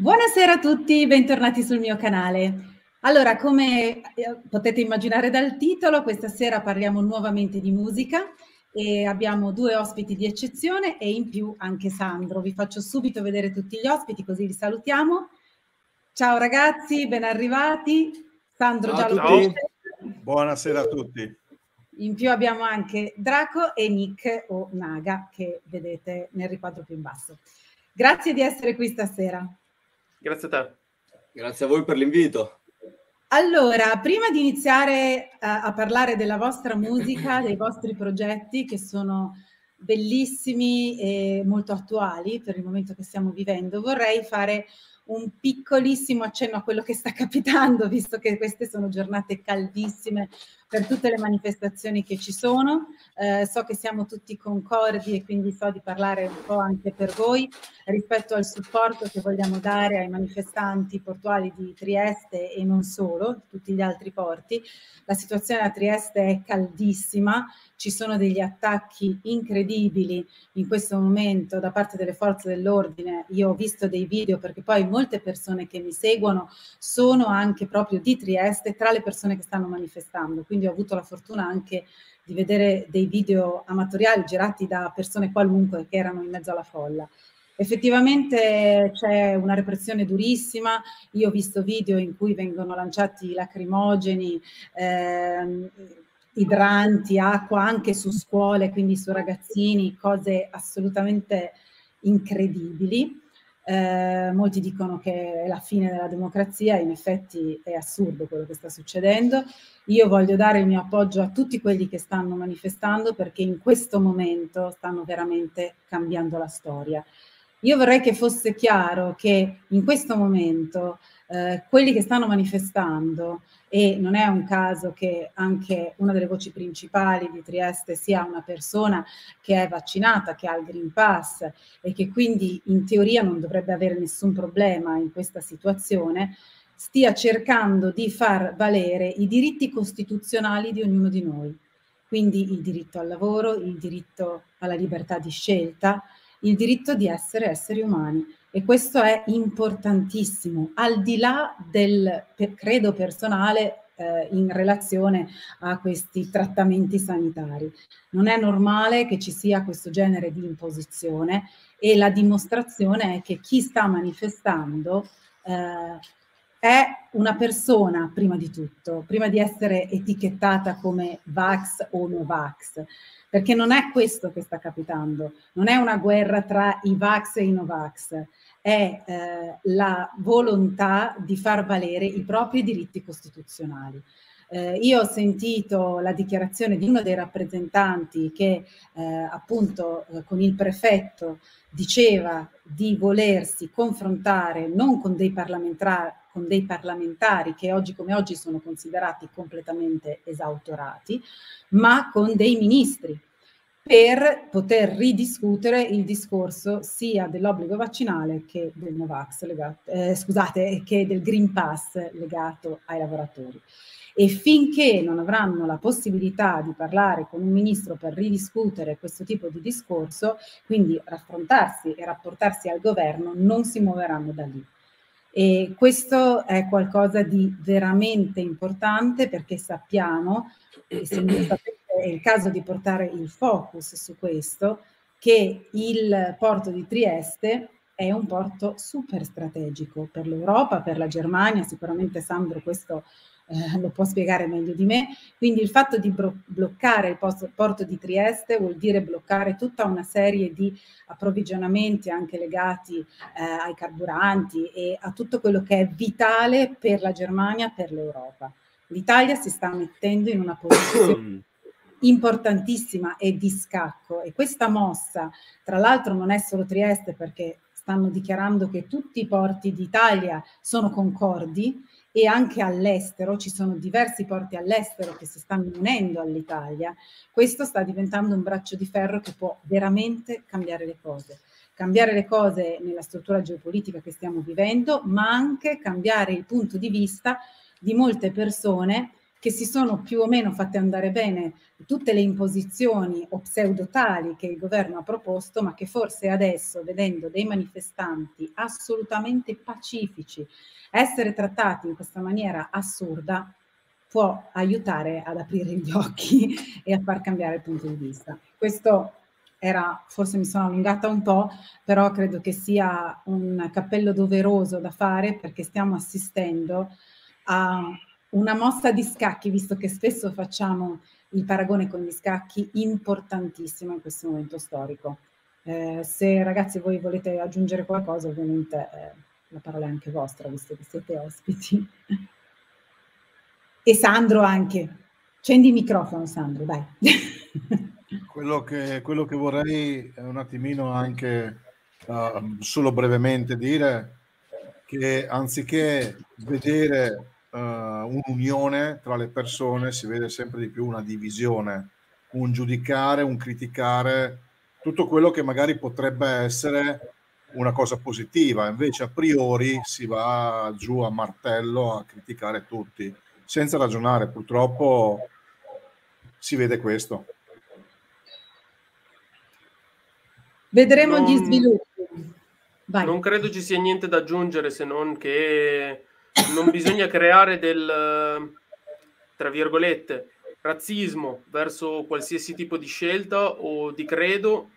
Buonasera a tutti, bentornati sul mio canale. Allora, come eh, potete immaginare dal titolo, questa sera parliamo nuovamente di musica e abbiamo due ospiti di eccezione e in più anche Sandro. Vi faccio subito vedere tutti gli ospiti così li salutiamo. Ciao ragazzi, ben arrivati. Sandro Ciao già lo Buonasera a tutti. In più abbiamo anche Draco e Nick o Naga che vedete nel riquadro più in basso. Grazie di essere qui stasera. Grazie a te. Grazie a voi per l'invito. Allora, prima di iniziare a, a, parlare della vostra musica, dei vostri progetti che sono bellissimi e molto attuali per il momento che stiamo vivendo, vorrei fare un piccolissimo accenno a quello che sta capitando, visto che queste sono giornate caldissime per tutte le manifestazioni che ci sono. Eh, so che siamo tutti concordi e quindi so di parlare un po' anche per voi rispetto al supporto che vogliamo dare ai manifestanti portuali di Trieste e non solo, tutti gli altri porti. La situazione a Trieste è caldissima, ci sono degli attacchi incredibili in questo momento da parte delle forze dell'ordine. Io ho visto dei video perché poi molte persone che mi seguono sono anche proprio di Trieste tra le persone che stanno manifestando. Quindi ho avuto la fortuna anche di vedere dei video amatoriali girati da persone qualunque che erano in mezzo alla folla. Effettivamente c'è una repressione durissima, io ho visto video in cui vengono lanciati lacrimogeni, ehm, idranti, acqua anche su scuole, quindi su ragazzini, cose assolutamente incredibili. Eh, molti dicono che è la fine della democrazia, in effetti è assurdo quello che sta succedendo. Io voglio dare il mio appoggio a tutti quelli che stanno manifestando perché in questo momento stanno veramente cambiando la storia. Io vorrei che fosse chiaro che in questo momento eh, quelli che stanno manifestando, e non è un caso che anche una delle voci principali di Trieste sia una persona che è vaccinata, che ha il Green Pass e che quindi in teoria non dovrebbe avere nessun problema in questa situazione, stia cercando di far valere i diritti costituzionali di ognuno di noi. Quindi il diritto al lavoro, il diritto alla libertà di scelta, il diritto di essere esseri umani e questo è importantissimo, al di là del credo personale eh, in relazione a questi trattamenti sanitari. Non è normale che ci sia questo genere di imposizione e la dimostrazione è che chi sta manifestando eh, è una persona prima di tutto, prima di essere etichettata come Vax o no Vax perché non è questo che sta capitando, non è una guerra tra i Vax e i Novax, è eh, la volontà di far valere i propri diritti costituzionali. Eh, io ho sentito la dichiarazione di uno dei rappresentanti che eh, appunto eh, con il prefetto diceva di volersi confrontare non con dei con dei parlamentari che oggi come oggi sono considerati completamente esautorati, ma con dei ministri per poter ridiscutere il discorso sia dell'obbligo vaccinale che del Novax legato, eh, scusate, che del Green Pass legato ai lavoratori. E finché non avranno la possibilità di parlare con un ministro per ridiscutere questo tipo di discorso, quindi raffrontarsi e rapportarsi al governo, non si muoveranno da lì. E questo è qualcosa di veramente importante perché sappiamo, e se è il caso di portare il focus su questo, che il porto di Trieste è un porto super strategico per l'Europa, per la Germania, sicuramente Sandro questo eh, lo può spiegare meglio di me. Quindi il fatto di bro- bloccare il posto, porto di Trieste vuol dire bloccare tutta una serie di approvvigionamenti anche legati eh, ai carburanti e a tutto quello che è vitale per la Germania, per l'Europa. L'Italia si sta mettendo in una posizione importantissima e di scacco e questa mossa, tra l'altro non è solo Trieste perché stanno dichiarando che tutti i porti d'Italia sono concordi e anche all'estero, ci sono diversi porti all'estero che si stanno unendo all'Italia, questo sta diventando un braccio di ferro che può veramente cambiare le cose. Cambiare le cose nella struttura geopolitica che stiamo vivendo, ma anche cambiare il punto di vista di molte persone che si sono più o meno fatte andare bene tutte le imposizioni o pseudotali che il governo ha proposto, ma che forse adesso, vedendo dei manifestanti assolutamente pacifici essere trattati in questa maniera assurda, può aiutare ad aprire gli occhi e a far cambiare il punto di vista. Questo era, forse mi sono allungata un po', però credo che sia un cappello doveroso da fare perché stiamo assistendo a una mossa di scacchi, visto che spesso facciamo il paragone con gli scacchi, importantissimo in questo momento storico. Eh, se ragazzi voi volete aggiungere qualcosa, ovviamente eh, la parola è anche vostra, visto che siete ospiti. e Sandro anche. Accendi il microfono, Sandro, dai. quello, che, quello che vorrei un attimino anche uh, solo brevemente dire che anziché vedere uh, un'unione tra le persone, si vede sempre di più una divisione, un giudicare, un criticare tutto quello che magari potrebbe essere una cosa positiva, invece a priori si va giù a martello a criticare tutti, senza ragionare. Purtroppo si vede questo. Vedremo non, gli sviluppi. Vai. Non credo ci sia niente da aggiungere se non che non bisogna creare del, tra virgolette, razzismo verso qualsiasi tipo di scelta o di credo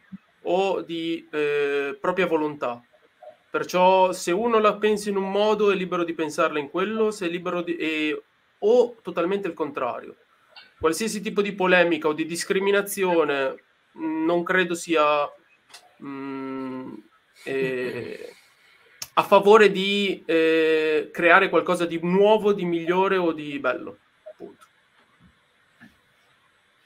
o di eh, propria volontà. Perciò se uno la pensa in un modo è libero di pensarla in quello, se è libero di, eh, o totalmente il contrario. Qualsiasi tipo di polemica o di discriminazione non credo sia mm, eh, a favore di eh, creare qualcosa di nuovo, di migliore o di bello. Punto.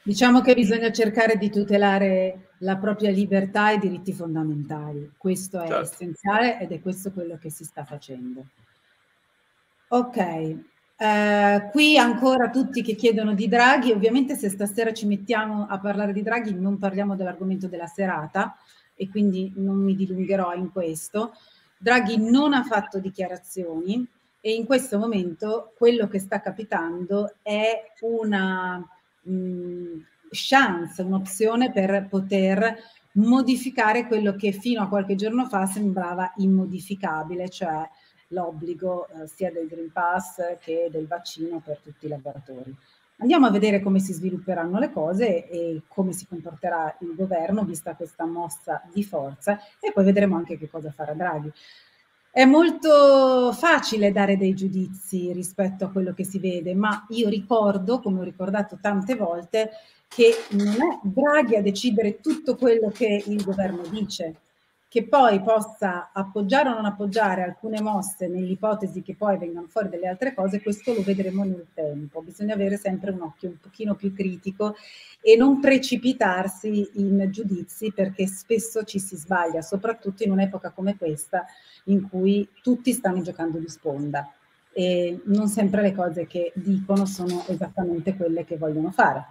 Diciamo che bisogna cercare di tutelare la propria libertà e diritti fondamentali. Questo è certo. essenziale ed è questo quello che si sta facendo. Ok, eh, qui ancora tutti che chiedono di Draghi, ovviamente se stasera ci mettiamo a parlare di Draghi non parliamo dell'argomento della serata e quindi non mi dilungherò in questo. Draghi non ha fatto dichiarazioni e in questo momento quello che sta capitando è una mh, mm, chance, un'opzione per poter modificare quello che fino a qualche giorno fa sembrava immodificabile, cioè l'obbligo eh, sia del Green Pass che del vaccino per tutti i lavoratori. Andiamo a vedere come si svilupperanno le cose e come si comporterà il governo vista questa mossa di forza e poi vedremo anche che cosa farà Draghi. È molto facile dare dei giudizi rispetto a quello che si vede, ma io ricordo, come ho ricordato tante volte, che non è Draghi a decidere tutto quello che il governo dice che poi possa appoggiare o non appoggiare alcune mosse nell'ipotesi che poi vengano fuori delle altre cose, questo lo vedremo nel tempo. Bisogna avere sempre un occhio un pochino più critico e non precipitarsi in giudizi perché spesso ci si sbaglia, soprattutto in un'epoca come questa in cui tutti stanno giocando di sponda e non sempre le cose che dicono sono esattamente quelle che vogliono fare.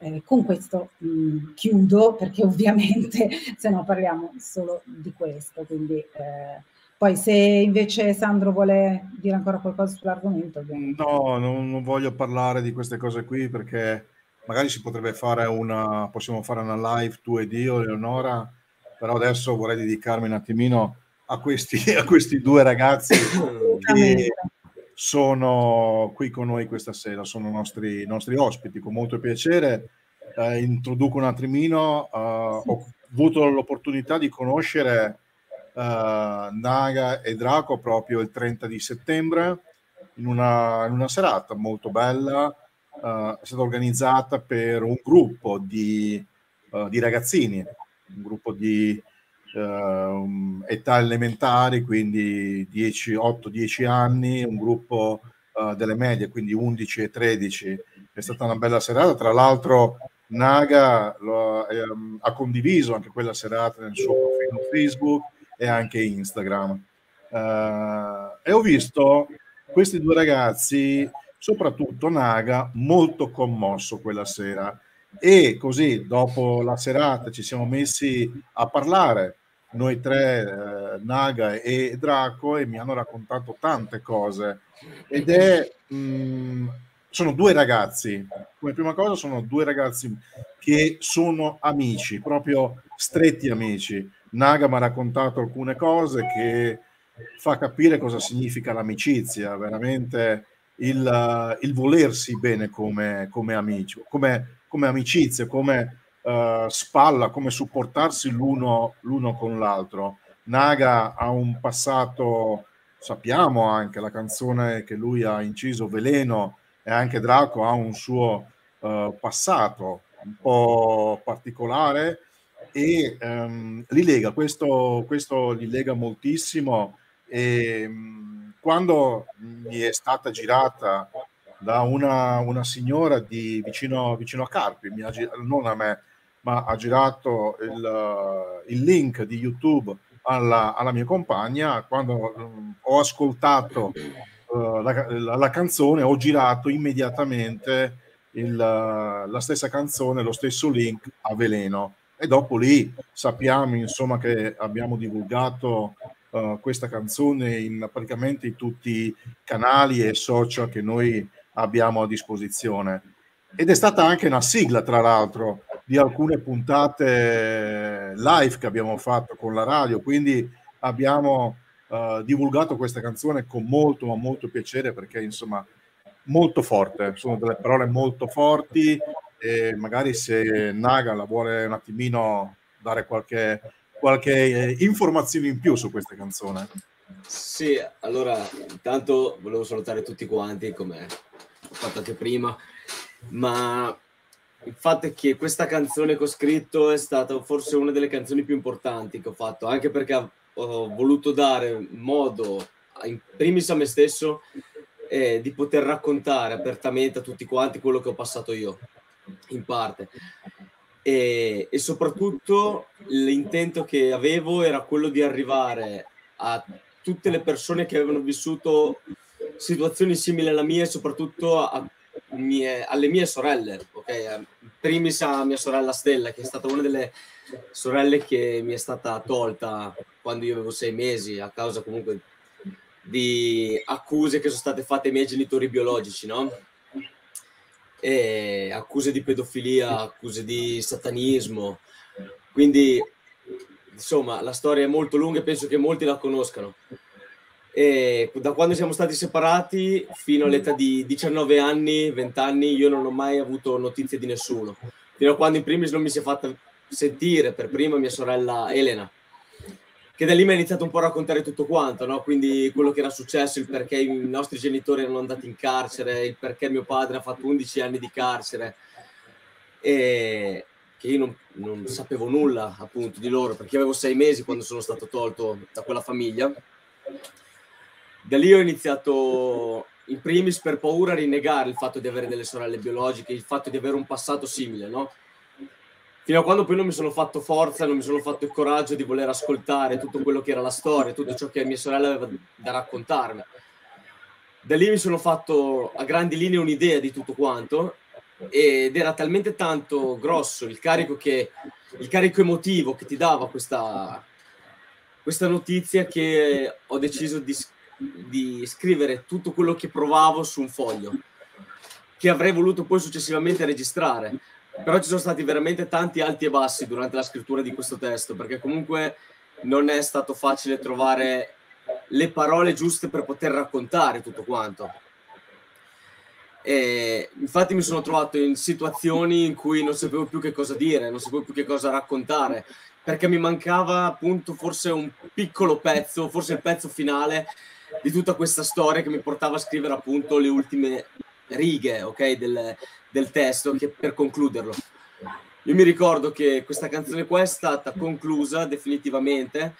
Eh, con questo mh, mm, chiudo perché ovviamente se no parliamo solo di questo. Quindi, eh, poi se invece Sandro vuole dire ancora qualcosa sull'argomento. Ovviamente. No, non, non, voglio parlare di queste cose qui perché magari si potrebbe fare una, possiamo fare una live tu ed io, Leonora, però adesso vorrei dedicarmi un attimino a questi, a questi due ragazzi che sono qui con noi questa sera, sono nostri, nostri ospiti, con molto piacere. Eh, introduco un attimino, eh, ho avuto l'opportunità di conoscere eh, Naga e Draco proprio il 30 di settembre in una, in una serata molto bella, eh, è stata organizzata per un gruppo di, uh, di ragazzini, un gruppo di uh, età elementari, quindi 10, 8-10 anni, un gruppo uh, delle medie, quindi 11 e 13. È stata una bella serata, tra l'altro Naga lo, ehm, ha condiviso anche quella serata nel suo profilo Facebook e anche Instagram. Uh, e ho visto questi due ragazzi, soprattutto Naga, molto commosso quella sera. E così dopo la serata ci siamo messi a parlare noi tre, eh, Naga e Draco, e mi hanno raccontato tante cose. Ed è mh, mm, sono due ragazzi. Come prima cosa sono due ragazzi che sono amici, proprio stretti amici. Naga mi ha raccontato alcune cose che fa capire cosa significa l'amicizia, veramente il, il volersi bene come, come amici, come, come amicizia, come uh, spalla, come supportarsi l'uno, l'uno con l'altro. Naga ha un passato, sappiamo anche la canzone che lui ha inciso, Veleno, e anche Draco ha un suo uh, passato un po' particolare e um, li lega, questo, questo li lega moltissimo e um, quando mi è stata girata da una, una signora di vicino, vicino a Carpi, ha, non a me, ma ha girato il, il link di YouTube alla, alla, mia compagna, quando um, ho ascoltato uh, la, la, la, canzone, ho girato immediatamente il, la stessa canzone, lo stesso link a Veleno. E dopo lì sappiamo insomma che abbiamo divulgato uh, questa canzone in praticamente tutti i canali e social che noi abbiamo a disposizione. Ed è stata anche una sigla, tra l'altro, di alcune puntate live che abbiamo fatto con la radio, quindi abbiamo uh, divulgato questa canzone con molto, ma molto piacere perché insomma molto forte, sono delle parole molto forti e magari se Naga la vuole un attimino dare qualche, qualche eh, informazione in più su questa canzone. Sì, allora intanto volevo salutare tutti quanti come ho fatto anche prima, ma il fatto è che questa canzone che ho scritto è stata forse una delle canzoni più importanti che ho fatto, anche perché ho voluto dare modo, in primis a me stesso, eh, di poter raccontare apertamente a tutti quanti quello che ho passato io, in parte. E, e soprattutto l'intento che avevo era quello di arrivare a tutte le persone che avevano vissuto situazioni simili alla mia e soprattutto a mie, alle mie sorelle, ok? Primis a mia sorella Stella, che è stata una delle sorelle che mi è stata tolta quando io avevo sei mesi, a causa comunque di accuse che sono state fatte ai miei genitori biologici, no? E accuse di pedofilia, accuse di satanismo. Quindi, insomma, la storia è molto lunga e penso che molti la conoscano. E da quando siamo stati separati fino all'età di 19 anni, 20 anni, io non ho mai avuto notizie di nessuno. Fino a quando in primis non mi si è fatta sentire per prima mia sorella Elena, che da lì mi ha iniziato un po' a raccontare tutto quanto, no? quindi quello che era successo, il perché i nostri genitori erano andati in carcere, il perché mio padre ha fatto 11 anni di carcere, e che io non, non sapevo nulla appunto di loro, perché avevo sei mesi quando sono stato tolto da quella famiglia da lì ho iniziato in primis per paura a rinnegare il fatto di avere delle sorelle biologiche, il fatto di avere un passato simile, no? Fino a quando poi non mi sono fatto forza, non mi sono fatto il coraggio di voler ascoltare tutto quello che era la storia, tutto ciò che mia sorella aveva da raccontarmi. Da lì mi sono fatto a grandi linee un'idea di tutto quanto ed era talmente tanto grosso il carico, che, il carico emotivo che ti dava questa, questa notizia che ho deciso di di scrivere tutto quello che provavo su un foglio, che avrei voluto poi successivamente registrare. Però ci sono stati veramente tanti alti e bassi durante la scrittura di questo testo, perché comunque non è stato facile trovare le parole giuste per poter raccontare tutto quanto. E infatti mi sono trovato in situazioni in cui non sapevo più che cosa dire, non sapevo più che cosa raccontare, perché mi mancava appunto forse un piccolo pezzo, forse il pezzo finale di tutta questa storia che mi portava a scrivere appunto le ultime righe okay, del, del testo che, per concluderlo. Io mi ricordo che questa canzone qua è stata conclusa definitivamente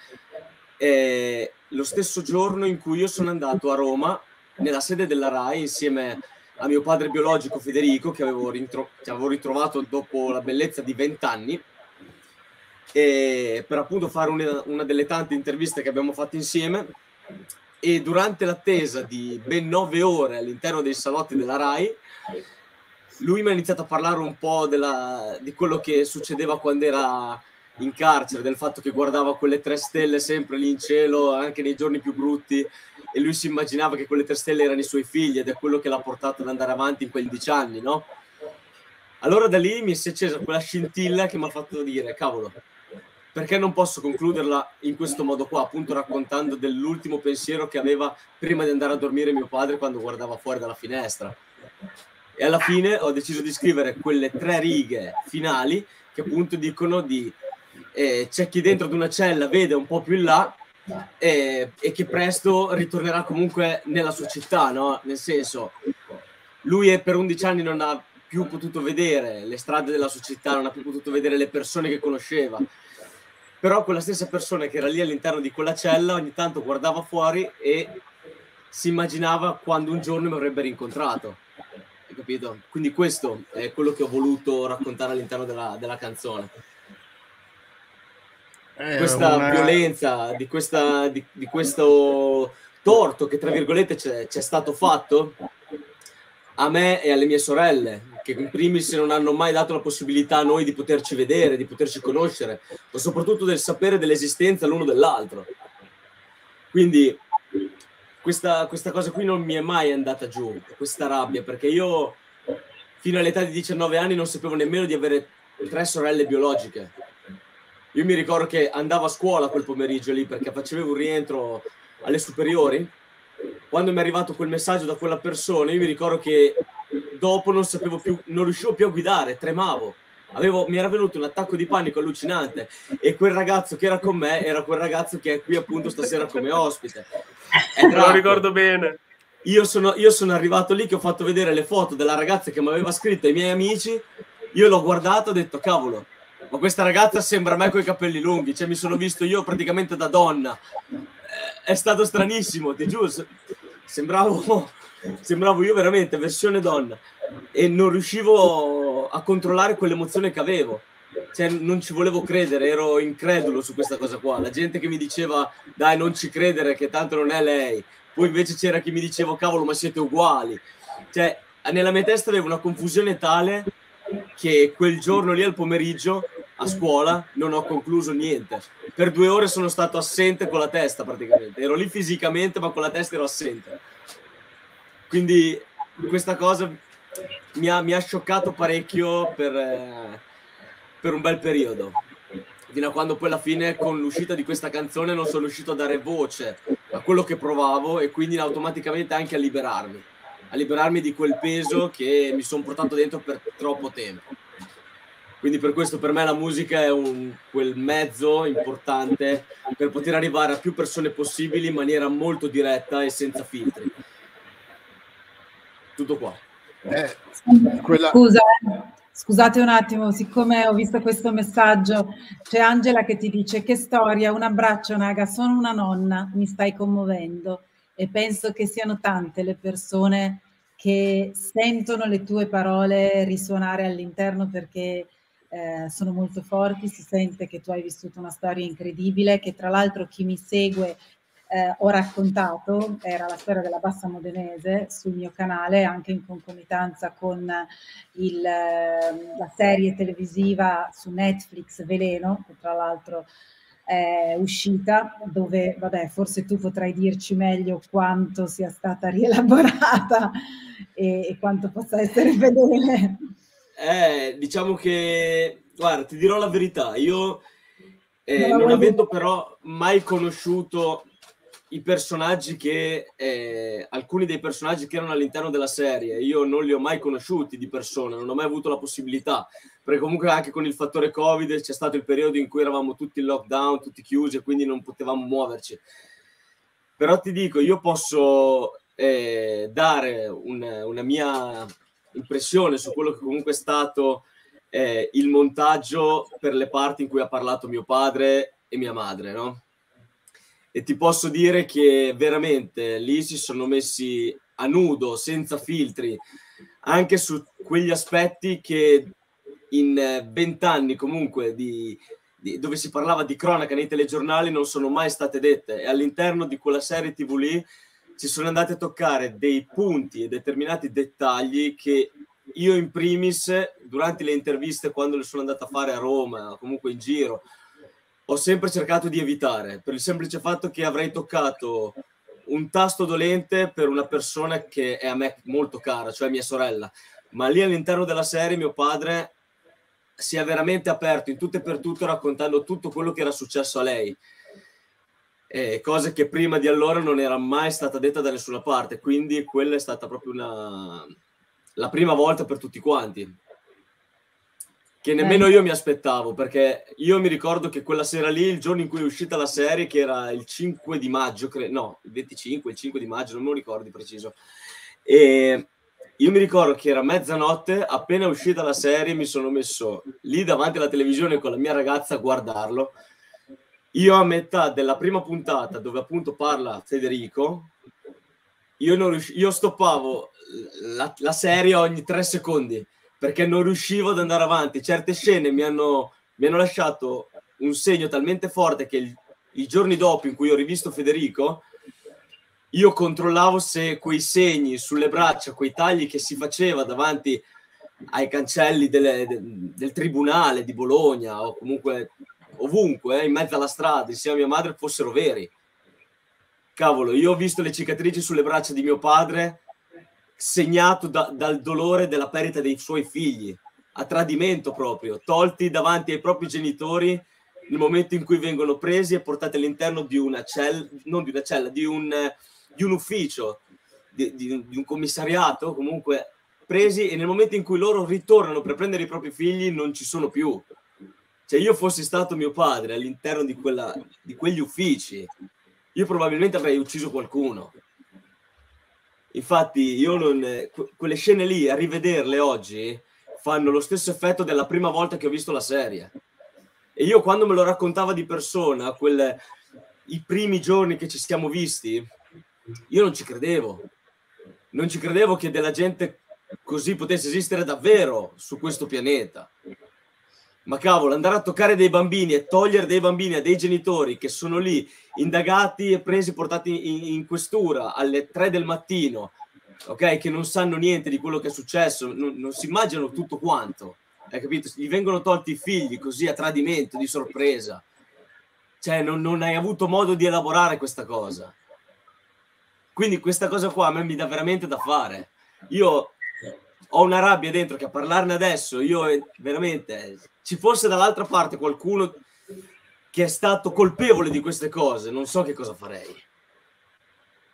eh, lo stesso giorno in cui io sono andato a Roma, nella sede della RAI, insieme a mio padre biologico Federico, che avevo, rintro- che avevo ritrovato dopo la bellezza di vent'anni, per appunto fare una, una delle tante interviste che abbiamo fatto insieme e durante l'attesa di ben nove ore all'interno dei salotti della RAI, lui mi ha iniziato a parlare un po' della, di quello che succedeva quando era in carcere, del fatto che guardava quelle tre stelle sempre lì in cielo, anche nei giorni più brutti, e lui si immaginava che quelle tre stelle erano i suoi figli ed è quello che l'ha portato ad andare avanti in quei dieci anni, no? Allora da lì mi si è accesa quella scintilla che mi ha fatto dire, cavolo, perché non posso concluderla in questo modo qua, appunto raccontando dell'ultimo pensiero che aveva prima di andare a dormire mio padre quando guardava fuori dalla finestra. E alla fine ho deciso di scrivere quelle tre righe finali che appunto dicono di eh, c'è chi dentro ad una cella vede un po' più in là eh, e che presto ritornerà comunque nella sua città, no? Nel senso, lui per 11 anni non ha più potuto vedere le strade della sua città, non ha più potuto vedere le persone che conosceva. Però quella stessa persona che era lì all'interno di quella cella ogni tanto guardava fuori e si immaginava quando un giorno mi avrebbe rincontrato. Hai capito? Quindi questo è quello che ho voluto raccontare all'interno della, della canzone. Eh, questa una... violenza, di, questa, di, di, questo torto che tra virgolette c'è, c'è stato fatto a me e alle mie sorelle, che in primis non hanno mai dato la possibilità a noi di poterci vedere, di poterci conoscere, ma soprattutto del sapere dell'esistenza l'uno dell'altro. Quindi questa, questa cosa qui non mi è mai andata giù, questa rabbia, perché io fino all'età di 19 anni non sapevo nemmeno di avere tre sorelle biologiche. Io mi ricordo che andavo a scuola quel pomeriggio lì perché facevo un rientro alle superiori quando mi è arrivato quel messaggio da quella persona, io mi ricordo che dopo non sapevo più, non riuscivo più a guidare, tremavo. Avevo, mi era venuto un attacco di panico allucinante e quel ragazzo che era con me era quel ragazzo che è qui appunto stasera come ospite. Lo ricordo bene. Io sono, io sono arrivato lì che ho fatto vedere le foto della ragazza che mi aveva scritto ai miei amici, io l'ho guardato e ho detto cavolo, ma questa ragazza sembra a me con i capelli lunghi, cioè mi sono visto io praticamente da donna è stato stranissimo, ti giuro, sembravo, sembravo io veramente versione donna e non riuscivo a controllare quell'emozione che avevo. Cioè, non ci volevo credere, ero incredulo su questa cosa qua. La gente che mi diceva, dai, non ci credere, che tanto non è lei. Poi invece c'era chi mi diceva, cavolo, ma siete uguali. Cioè, nella mia testa avevo una confusione tale che quel giorno lì al pomeriggio a scuola non ho concluso niente. Per due ore sono stato assente con la testa praticamente. Ero lì fisicamente, ma con la testa ero assente. Quindi questa cosa mi ha, mi ha scioccato parecchio per, eh, per un bel periodo. Fino a quando poi alla fine con l'uscita di questa canzone non sono riuscito a dare voce a quello che provavo e quindi automaticamente anche a liberarmi. A liberarmi di quel peso che mi sono portato dentro per troppo tempo. Quindi per questo per me la musica è un, quel mezzo importante per poter arrivare a più persone possibili in maniera molto diretta e senza filtri. Tutto qua. Eh, quella... Scusa, scusate un attimo, siccome ho visto questo messaggio, c'è Angela che ti dice che storia, un abbraccio Naga, sono una nonna, mi stai commuovendo e penso che siano tante le persone che sentono le tue parole risuonare all'interno perché eh, sono molto forti, si sente che tu hai vissuto una storia incredibile, che tra l'altro chi mi segue eh, ho raccontato, era la storia della Bassa Modenese sul mio canale, anche in concomitanza con il, la serie televisiva su Netflix Veleno, che tra l'altro è uscita, dove, vabbè, forse tu potrai dirci meglio quanto sia stata rielaborata e, e quanto possa essere fedele. Eh, diciamo che, guarda, ti dirò la verità, io eh, non avendo però mai conosciuto i personaggi che, eh, alcuni dei personaggi che erano all'interno della serie, io non li ho mai conosciuti di persona, non ho mai avuto la possibilità, perché comunque anche con il fattore Covid c'è stato il periodo in cui eravamo tutti in lockdown, tutti chiusi e quindi non potevamo muoverci. Però ti dico, io posso eh, dare un, una mia impressione su quello che comunque è stato eh, il montaggio per le parti in cui ha parlato mio padre e mia madre, no? E ti posso dire che veramente lì si sono messi a nudo, senza filtri, anche su quegli aspetti che in eh, vent'anni comunque di, di, dove si parlava di cronaca nei telegiornali non sono mai state dette e all'interno di quella serie tv lì ci sono andati a toccare dei punti e determinati dettagli che io in primis, durante le interviste, quando le sono andato a fare a Roma, comunque in giro, ho sempre cercato di evitare, per il semplice fatto che avrei toccato un tasto dolente per una persona che è a me molto cara, cioè mia sorella. Ma lì all'interno della serie mio padre si è veramente aperto in tutto e per tutto raccontando tutto quello che era successo a lei. E cose che prima di allora non era mai stata detta da nessuna parte, quindi quella è stata proprio una... la prima volta per tutti quanti che nemmeno io mi aspettavo, perché io mi ricordo che quella sera lì, il giorno in cui è uscita la serie, che era il 5 di maggio, cre- no, il 25, il 5 di maggio, non me lo ricordo di preciso, e io mi ricordo che era mezzanotte, appena uscita la serie, mi sono messo lì davanti alla televisione con la mia ragazza a guardarlo. Io a metà della prima puntata, dove appunto parla Federico, io, non riusci- io stoppavo la, la serie ogni tre secondi perché non riuscivo ad andare avanti. Certe scene mi hanno, mi hanno lasciato un segno talmente forte che il, i giorni dopo in cui ho rivisto Federico, io controllavo se quei segni sulle braccia, quei tagli che si faceva davanti ai cancelli delle, de, del tribunale di Bologna o comunque ovunque, eh, in mezzo alla strada, insieme a mia madre, fossero veri. Cavolo, io ho visto le cicatrici sulle braccia di mio padre segnato da, dal dolore della perdita dei suoi figli, a tradimento proprio, tolti davanti ai propri genitori nel momento in cui vengono presi e portati all'interno di una cella, non di una cella, di un, di un ufficio, di, di, di un commissariato, comunque presi e nel momento in cui loro ritornano per prendere i propri figli non ci sono più. Cioè io fossi stato mio padre all'interno di, quella, di quegli uffici, io probabilmente avrei ucciso qualcuno. Infatti, io non, quelle scene lì, a rivederle oggi, fanno lo stesso effetto della prima volta che ho visto la serie. E io quando me lo raccontava di persona, quelle, i primi giorni che ci siamo visti, io non ci credevo. Non ci credevo che della gente così potesse esistere davvero su questo pianeta. Ma cavolo, andare a toccare dei bambini e togliere dei bambini a dei genitori che sono lì indagati e presi, portati in, in questura alle 3 del mattino, ok? Che non sanno niente di quello che è successo, non, non si immaginano tutto quanto, hai capito? Gli vengono tolti i figli così a tradimento, di sorpresa. Cioè, non, non hai avuto modo di elaborare questa cosa. Quindi questa cosa qua a me mi dà veramente da fare. Io ho una rabbia dentro che a parlarne adesso, io veramente ci fosse dall'altra parte qualcuno che è stato colpevole di queste cose, non so che cosa farei.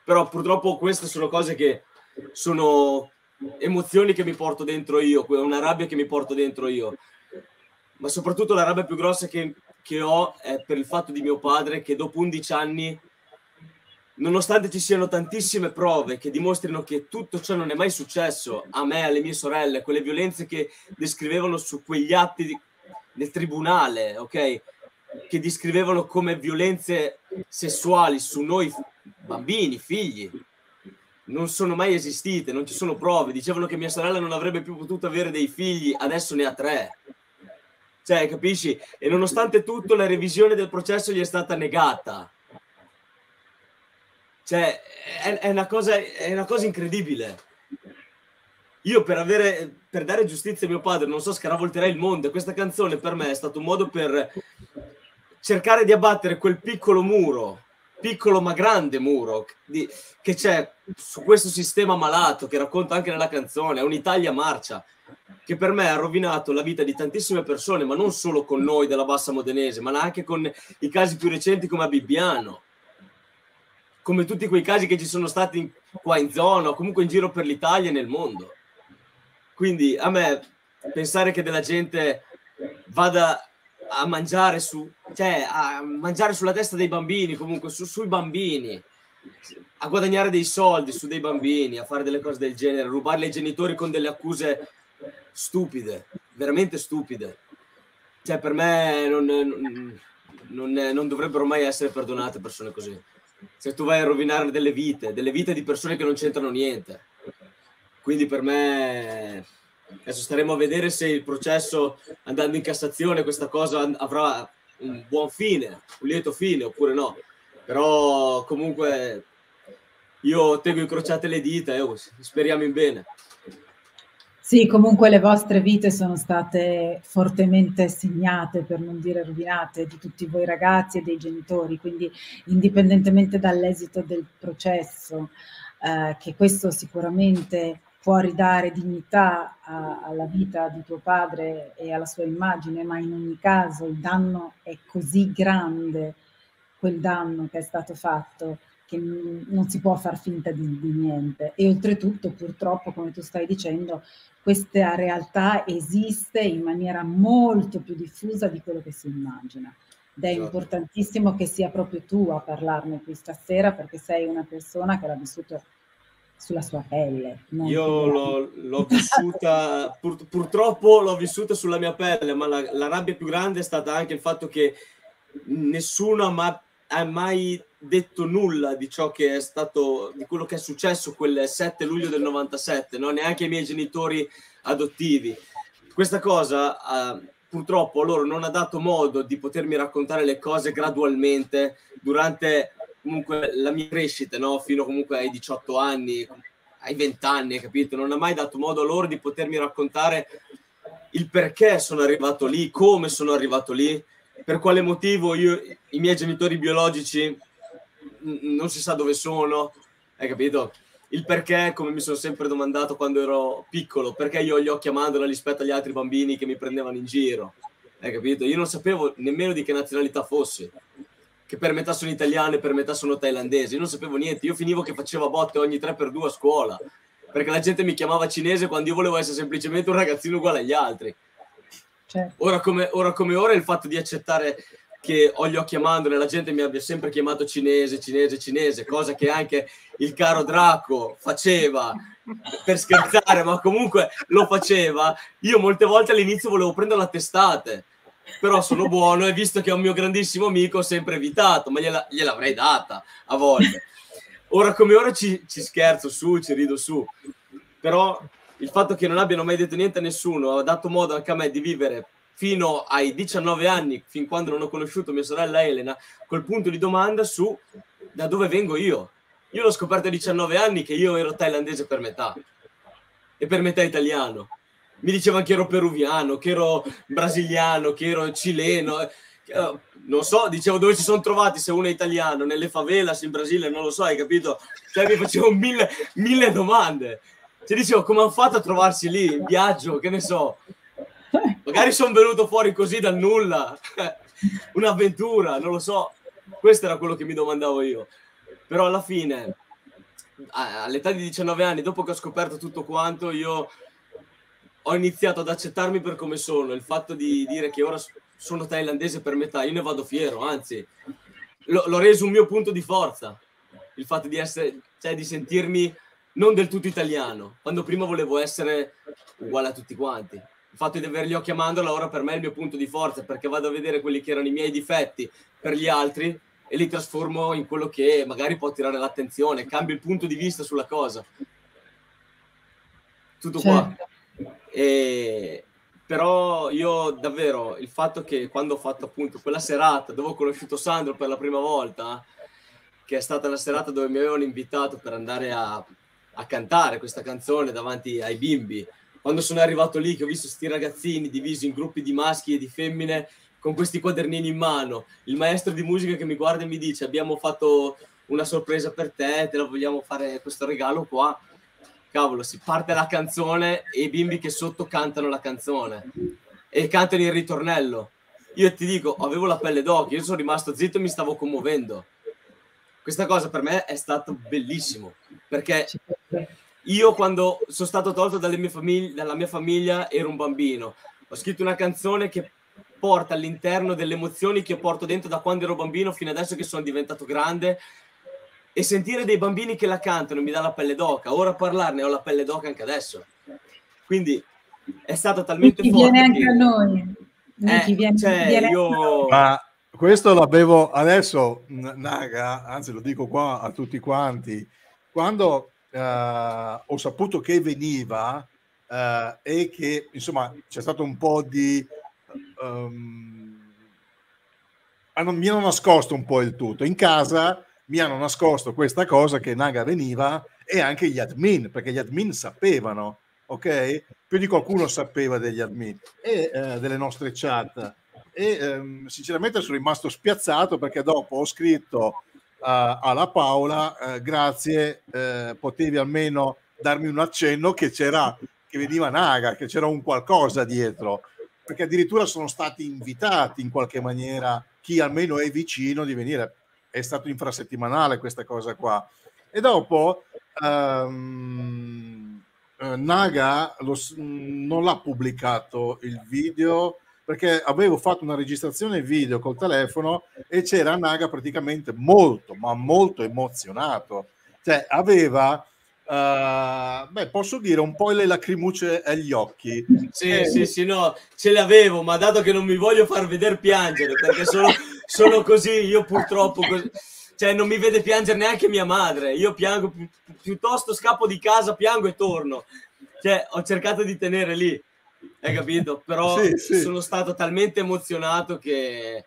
Però purtroppo queste sono cose che sono emozioni che mi porto dentro io, una rabbia che mi porto dentro io. Ma soprattutto la rabbia più grossa che, che ho è per il fatto di mio padre che dopo 11 anni, nonostante ci siano tantissime prove che dimostrino che tutto ciò non è mai successo a me, alle mie sorelle, quelle violenze che descrivevano su quegli atti di, nel tribunale, ok? Che descrivevano come violenze sessuali su noi bambini, figli. Non sono mai esistite, non ci sono prove. Dicevano che mia sorella non avrebbe più potuto avere dei figli, adesso ne ha tre. Cioè, capisci? E nonostante tutto, la revisione del processo gli è stata negata. Cioè, è, è, una, cosa, è una cosa incredibile io per, avere, per dare giustizia a mio padre, non so, scaravolterei il mondo. Questa canzone per me è stato un modo per cercare di abbattere quel piccolo muro, piccolo ma grande muro di, che c'è su questo sistema malato che racconta anche nella canzone, è un'Italia marcia che per me ha rovinato la vita di tantissime persone, ma non solo con noi della Bassa Modenese, ma anche con i casi più recenti come a Bibbiano, come tutti quei casi che ci sono stati qua in zona o comunque in giro per l'Italia e nel mondo. Quindi a me pensare che della gente vada a mangiare su, cioè a mangiare sulla testa dei bambini, comunque su, sui bambini, a guadagnare dei soldi su dei bambini, a fare delle cose del genere, rubarli ai genitori con delle accuse stupide, veramente stupide. Cioè, per me non, non, non, non dovrebbero mai essere perdonate persone così. Se tu vai a rovinare delle vite, delle vite di persone che non c'entrano niente quindi per me adesso staremo a vedere se il processo andando in Cassazione questa cosa avrà un buon fine, un lieto fine oppure no. Però comunque io tengo incrociate le dita e oh, speriamo in bene. Sì, comunque le vostre vite sono state fortemente segnate, per non dire rovinate, di tutti voi ragazzi e dei genitori, quindi indipendentemente dall'esito del processo, eh, che questo sicuramente può ridare dignità a, alla vita di tuo padre e alla sua immagine, ma in ogni caso il danno è così grande, quel danno che è stato fatto, che non si può far finta di, di, niente. E oltretutto, purtroppo, come tu stai dicendo, questa realtà esiste in maniera molto più diffusa di quello che si immagina. Ed è esatto. importantissimo che sia proprio tu a parlarne qui stasera perché sei una persona che l'ha vissuto sulla sua pelle. Io l'ho, l'ho vissuta, pur, purtroppo l'ho vissuta sulla mia pelle, ma la, la, rabbia più grande è stata anche il fatto che nessuno ha mai, mai detto nulla di ciò che è stato, di quello che è successo quel 7 luglio del 97, no? neanche i miei genitori adottivi. Questa cosa uh, purtroppo loro non ha dato modo di potermi raccontare le cose gradualmente durante comunque la mia crescita, no? fino comunque ai 18 anni, ai 20 anni, capito? Non ha mai dato modo a loro di potermi raccontare il perché sono arrivato lì, come sono arrivato lì, per quale motivo io, i miei genitori biologici non si sa dove sono, hai capito? Il perché, come mi sono sempre domandato quando ero piccolo, perché io ho gli occhi a mandorla rispetto agli altri bambini che mi prendevano in giro, hai capito? Io non sapevo nemmeno di che nazionalità fossi, che per metà sono italiano e per metà sono thailandese, io non sapevo niente, io finivo che facevo botte ogni 3x2 a scuola, perché la gente mi chiamava cinese quando io volevo essere semplicemente un ragazzino uguale agli altri. Certo. Ora, come, ora come ora il fatto di accettare che ho gli occhi a mandorle, la gente mi abbia sempre chiamato cinese, cinese, cinese, cosa che anche il caro Draco faceva per scherzare, ma comunque lo faceva. Io molte volte all'inizio volevo prendere la testate, però sono buono e visto che è un mio grandissimo amico ho sempre evitato, ma gliela, gliel'avrei data a volte. Ora come ora ci, ci scherzo su, ci rido su, però il fatto che non abbiano mai detto niente a nessuno ha dato modo anche a me di vivere fino ai 19 anni, fin quando non ho conosciuto mia sorella Elena, col punto di domanda su da dove vengo io. Io l'ho scoperto a 19 anni che io ero thailandese per metà e per metà italiano. Mi dicevano che ero peruviano, che ero brasiliano, che ero cileno. Eh, non so, dicevo dove ci sono trovati se uno è italiano, nelle favelas in Brasile, non lo so, hai capito? Cioè mi facevo mille, mille domande. Cioè dicevo come hanno fatto a trovarsi lì in viaggio, che ne so. Magari sono venuto fuori così dal nulla, un'avventura, non lo so. Questo era quello che mi domandavo io. Però alla fine, all'età di 19 anni, dopo che ho scoperto tutto quanto, io ho iniziato ad accettarmi per come sono. Il fatto di dire che ora sono thailandese per metà, io ne vado fiero, anzi, l'ho reso un mio punto di forza. Il fatto di essere, cioè di sentirmi non del tutto italiano, quando prima volevo essere uguale a tutti quanti il fatto di avergli occhi a mandorla ora per me è il mio punto di forza perché vado a vedere quelli che erano i miei difetti per gli altri e li trasformo in quello che magari può attirare l'attenzione, cambio il punto di vista sulla cosa. Tutto certo. qua. E, però io davvero il fatto che quando ho fatto appunto quella serata dove ho conosciuto Sandro per la prima volta, che è stata la serata dove mi avevano invitato per andare a, a cantare questa canzone davanti ai bimbi, quando sono arrivato lì, che ho visto questi ragazzini divisi in gruppi di maschi e di femmine con questi quadernini in mano, il maestro di musica che mi guarda e mi dice abbiamo fatto una sorpresa per te, te la vogliamo fare questo regalo qua. Cavolo, si parte la canzone e i bimbi che sotto cantano la canzone e cantano il ritornello. Io ti dico, avevo la pelle d'occhio, io sono rimasto zitto e mi stavo commuovendo. Questa cosa per me è stato bellissimo perché io quando sono stato tolto mie famiglie, dalla mia famiglia ero un bambino. Ho scritto una canzone che porta all'interno delle emozioni che porto dentro da quando ero bambino fino adesso che sono diventato grande e sentire dei bambini che la cantano mi dà la pelle d'oca. Ora parlarne ho la pelle d'oca anche adesso. Quindi è stato talmente Chi forte. Viene anche che... a noi. Eh, viene, cioè, viene io... Ma questo l'avevo adesso, Naga, anzi lo dico qua a tutti quanti, quando uh, ho saputo che veniva uh, e che insomma c'è stato un po' di... Um, hanno, mi hanno nascosto un po' il tutto. In casa mi hanno nascosto questa cosa che Naga veniva e anche gli admin, perché gli admin sapevano, ok? Più di qualcuno sapeva degli admin e eh, delle nostre chat. E ehm, sinceramente sono rimasto spiazzato perché dopo ho scritto uh, alla Paola, uh, grazie, uh, potevi almeno darmi un accenno che c'era, che veniva Naga, che c'era un qualcosa dietro, perché addirittura sono stati invitati in qualche maniera chi almeno è vicino di venire. È stato infrasettimanale questa cosa qua. E dopo um, Naga lo, non l'ha pubblicato il video perché avevo fatto una registrazione video col telefono e c'era Naga praticamente molto, ma molto emozionato. Cioè, aveva, uh, beh, posso dire, un po' le lacrimucce agli occhi. Sì, eh, sì, sì, no, ce le avevo, ma dato che non mi voglio far vedere piangere, perché sono, sono così, io purtroppo... Così, cioè non mi vede piangere neanche mia madre, io piango pi- piuttosto scappo di casa, piango e torno. Cioè, ho cercato di tenere lì hai capito? Però sì, sì. sono stato talmente emozionato che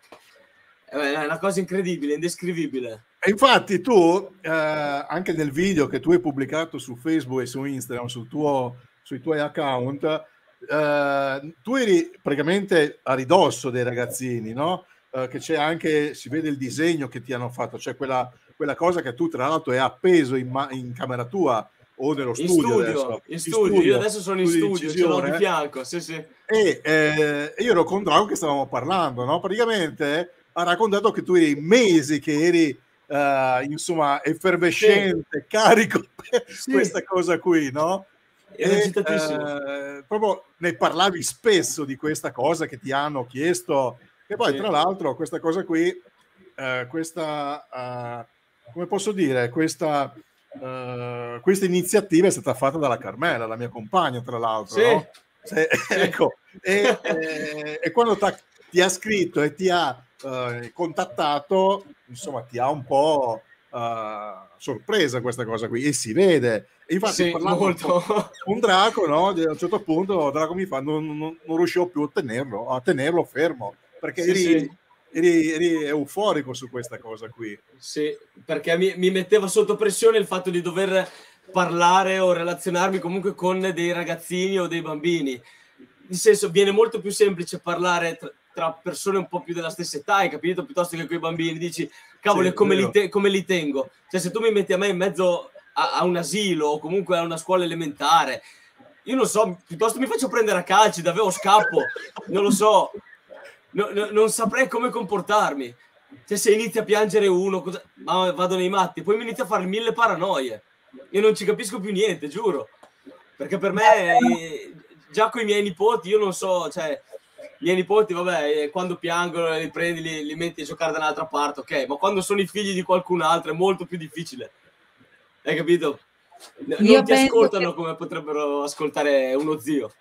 è una cosa incredibile, indescrivibile. E infatti tu, eh, anche nel video che tu hai pubblicato su Facebook e su Instagram, sul tuo, sui tuoi account, eh, tu eri praticamente a ridosso dei ragazzini, no? Eh, che c'è anche, si vede il disegno che ti hanno fatto, cioè quella, quella cosa che tu tra l'altro hai appeso in, in camera tua o nello studio, in studio, adesso. In studio. studio. io adesso sono in studio, ce l'ho di fianco, sì, sì. E eh, io ero con Drago che stavamo parlando, no? Praticamente ha raccontato che tu eri mesi che eri uh, insomma effervescente, sì. carico per questa cosa qui, no? Era e, eh, proprio ne parlavi spesso di questa cosa che ti hanno chiesto e poi tra l'altro questa cosa qui eh, questa uh, come posso dire questa Uh, questa iniziativa è stata fatta dalla Carmela, la mia compagna, tra l'altro. Sì. No? Se, sì. ecco, e, e, e quando ti ha scritto e ti ha uh, contattato, insomma, ti ha un po' uh, sorpresa questa cosa qui e si vede. Infatti, sì, molto. Con un Draco, no? a un certo punto, Draco mi fa: non, non, non riuscivo più a tenerlo, a tenerlo fermo perché sì, sì eri, eri, euforico su questa cosa qui. Sì, perché mi, mi, metteva sotto pressione il fatto di dover parlare o relazionarmi comunque con dei ragazzini o dei bambini. Nel senso, viene molto più semplice parlare tra, tra persone un po' più della stessa età, hai capito? Piuttosto che con i bambini. Dici, cavolo, sì, come, li te- come, li tengo? Cioè, se tu mi metti a me in mezzo a, a un asilo o comunque a una scuola elementare, io non so, piuttosto mi faccio prendere a calci, davvero scappo, non lo so no, no, non saprei come comportarmi. Cioè, se inizia a piangere uno, cosa... ah, vado nei matti, poi mi inizia a fare mille paranoie. Io non ci capisco più niente, giuro. Perché per me, eh, già con i miei nipoti, io non so, cioè, i miei nipoti, vabbè, eh, quando piangono li prendi, li, li metti a giocare da un'altra parte, ok, ma quando sono i figli di qualcun altro è molto più difficile. Hai capito? Non io ti ascoltano che... come potrebbero ascoltare uno zio.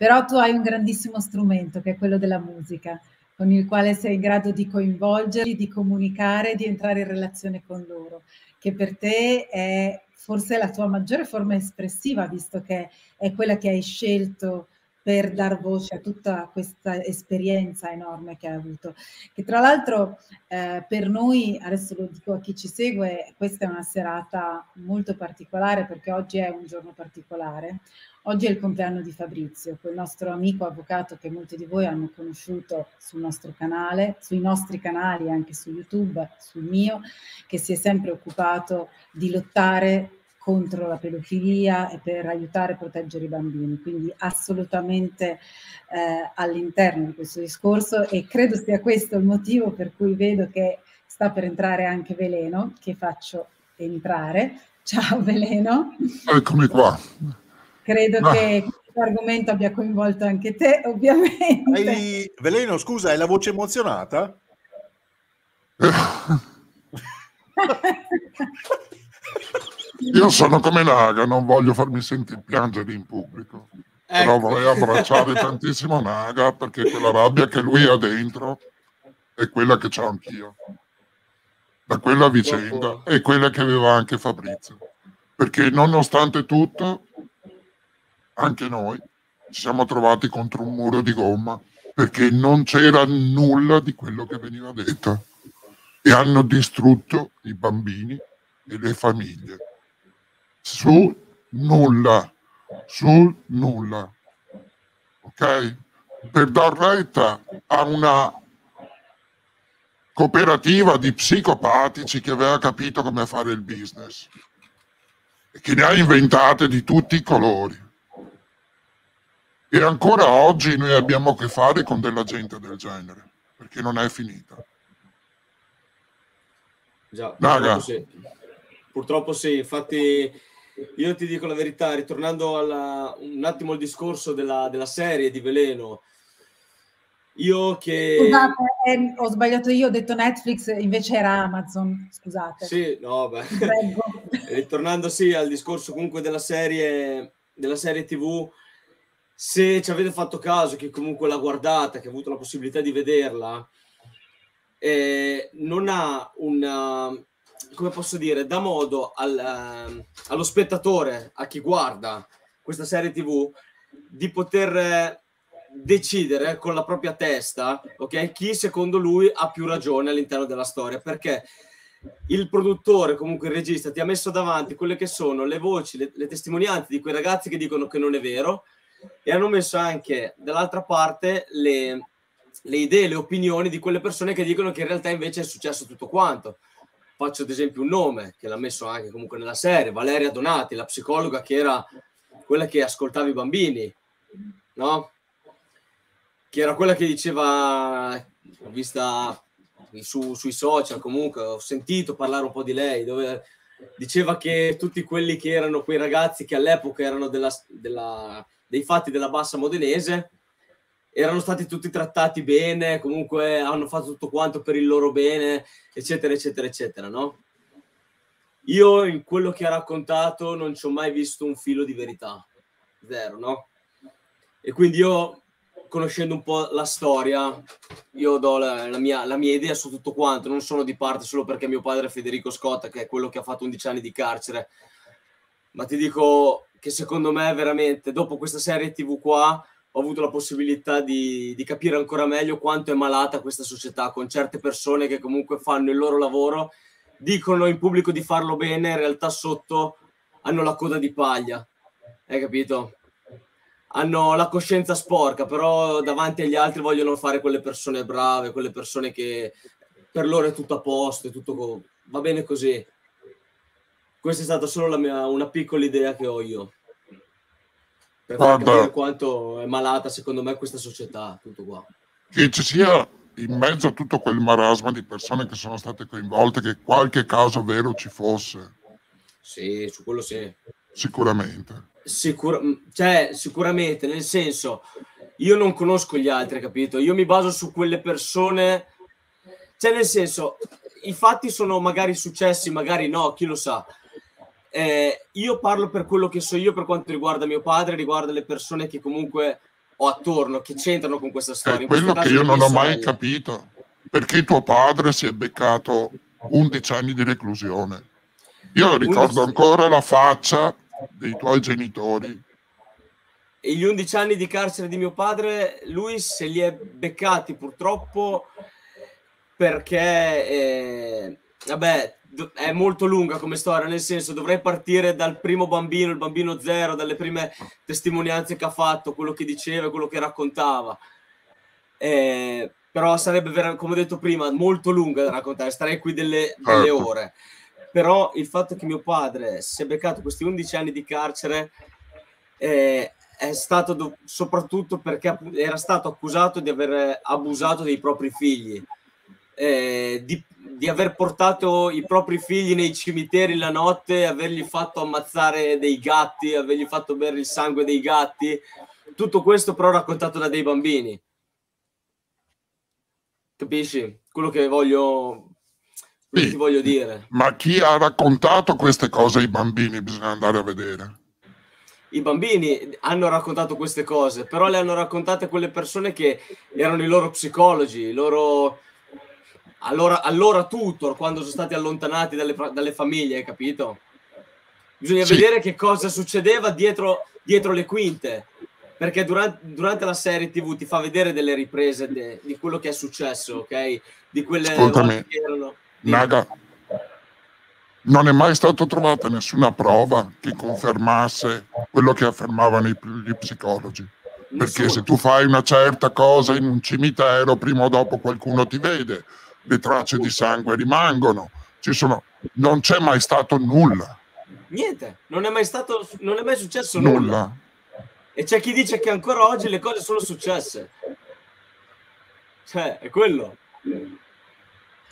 Però tu hai un grandissimo strumento che è quello della musica, con il quale sei in grado di coinvolgerli, di comunicare, di entrare in relazione con loro, che per te è forse la tua maggiore forma espressiva, visto che è quella che hai scelto per dar voce a tutta questa esperienza enorme che hai avuto. Che tra l'altro eh, per noi, adesso lo dico a chi ci segue, questa è una serata molto particolare perché oggi è un giorno particolare. Oggi è il compleanno di Fabrizio, quel nostro amico avvocato che molti di voi hanno conosciuto sul nostro canale, sui nostri canali, anche su YouTube, sul mio, che si è sempre occupato di lottare contro la pedofilia e per aiutare e proteggere i bambini. Quindi assolutamente eh, all'interno di questo discorso e credo sia questo il motivo per cui vedo che sta per entrare anche Veleno, che faccio entrare. Ciao Veleno. Eccomi qua. Credo no. che questo argomento abbia coinvolto anche te, ovviamente. Hai, Veleno, scusa, hai la voce emozionata? Io sono come Naga, non voglio farmi sentire piangere in pubblico. Ecco. Però vorrei abbracciare tantissimo Naga perché quella rabbia che lui ha dentro è quella che ho anch'io. Da quella vicenda è quella che aveva anche Fabrizio. Perché nonostante tutto anche noi ci siamo trovati contro un muro di gomma perché non c'era nulla di quello che veniva detto e hanno distrutto i bambini e le famiglie su nulla, sul nulla. Ok? Per dar retta a una cooperativa di psicopatici che aveva capito come fare il business e che ne ha inventate di tutti i colori. E ancora oggi noi abbiamo a che fare con della gente del genere, perché non è finita. Già, purtroppo sì. purtroppo sì, infatti io ti dico la verità, ritornando alla, un attimo al discorso della, della serie di Veleno, io che... Scusate, eh, ho sbagliato io, ho detto Netflix, invece era Amazon, scusate. Sì, no, beh. Ritornando sì al discorso comunque della serie, della serie TV, se ci avete fatto caso, che comunque l'ha guardata, che ha avuto la possibilità di vederla, eh, non ha una, come posso dire, dà modo al, uh, allo spettatore, a chi guarda questa serie TV, di poter decidere con la propria testa, ok, chi secondo lui ha più ragione all'interno della storia, perché il produttore, comunque il regista, ti ha messo davanti quelle che sono le voci, le, le testimonianze di quei ragazzi che dicono che non è vero e hanno messo anche dall'altra parte le, le idee, le opinioni di quelle persone che dicono che in realtà invece è successo tutto quanto. Faccio ad esempio un nome che l'ha messo anche comunque nella serie, Valeria Donati, la psicologa che era quella che ascoltava i bambini, no? Che era quella che diceva, ho vista su, sui social comunque, ho sentito parlare un po' di lei, dove diceva che tutti quelli che erano quei ragazzi che all'epoca erano della, della, dei fatti della bassa modenese, erano stati tutti trattati bene, comunque hanno fatto tutto quanto per il loro bene, eccetera, eccetera, eccetera, no? Io in quello che ha raccontato non ci ho mai visto un filo di verità, zero, no? E quindi io, conoscendo un po' la storia, io do la, la, mia, la mia idea su tutto quanto, non sono di parte solo perché mio padre è Federico Scotta, che è quello che ha fatto 11 anni di carcere, ma ti dico che secondo me veramente dopo questa serie tv qua ho avuto la possibilità di, di, capire ancora meglio quanto è malata questa società, con certe persone che comunque fanno il loro lavoro, dicono in pubblico di farlo bene, in realtà sotto hanno la coda di paglia, hai capito? Hanno la coscienza sporca, però davanti agli altri vogliono fare quelle persone brave, quelle persone che per loro è tutto a posto, è tutto va bene così. Questa è stata solo mia, una piccola idea che ho io per Guarda, capire quanto è malata secondo me questa società, tutto qua. Che ci sia in mezzo a tutto quel marasma di persone che sono state coinvolte, che qualche caso vero ci fosse. Sì, su quello sì. Sicuramente. Sicur- cioè, sicuramente, nel senso, io non conosco gli altri, capito? Io mi baso su quelle persone, cioè nel senso, i fatti sono magari successi, magari no, chi lo sa eh, io parlo per quello che so io per quanto riguarda mio padre, riguarda le persone che comunque ho attorno, che c'entrano con questa storia. È quello che io non ho mai capito. Perché tuo padre si è beccato 11 anni di reclusione. Io ricordo ancora la faccia dei tuoi genitori. E gli 11 anni di carcere di mio padre, lui se li è beccati purtroppo perché, eh, vabbè, è molto lunga come storia, nel senso dovrei partire dal primo bambino, il bambino zero, dalle prime testimonianze che ha fatto, quello che diceva, quello che raccontava. Eh, però sarebbe, vera, come ho detto prima, molto lunga da raccontare, starei qui delle, delle certo. ore. Però il fatto che mio padre si è beccato questi 11 anni di carcere eh, è stato do- soprattutto perché era stato accusato di aver abusato dei propri figli eh, di, di, aver portato i propri figli nei cimiteri la notte, avergli fatto ammazzare dei gatti, avergli fatto bere il sangue dei gatti, tutto questo però raccontato da dei bambini. Capisci? Quello che voglio, quello sì, che voglio dire. Ma chi ha raccontato queste cose ai bambini bisogna andare a vedere. I bambini hanno raccontato queste cose, però le hanno raccontate quelle persone che erano i loro psicologi, i loro allora, allora tutor quando sono stati allontanati dalle, dalle famiglie, hai capito? Bisogna sì. vedere che cosa succedeva dietro, dietro le quinte, perché durante, durante, la serie TV ti fa vedere delle riprese de, di quello che è successo, ok? Di quelle Ascoltami, che erano... Naga, non è mai stata trovata nessuna prova che confermasse quello che affermavano i, gli psicologi. Perché se tu fai una certa cosa in un cimitero, prima o dopo qualcuno ti vede, le tracce di sangue rimangono, Sono... non c'è mai stato nulla. Niente, non è mai, stato, non è mai successo nulla. nulla. E c'è chi dice che ancora oggi le cose sono successe. Cioè, è quello.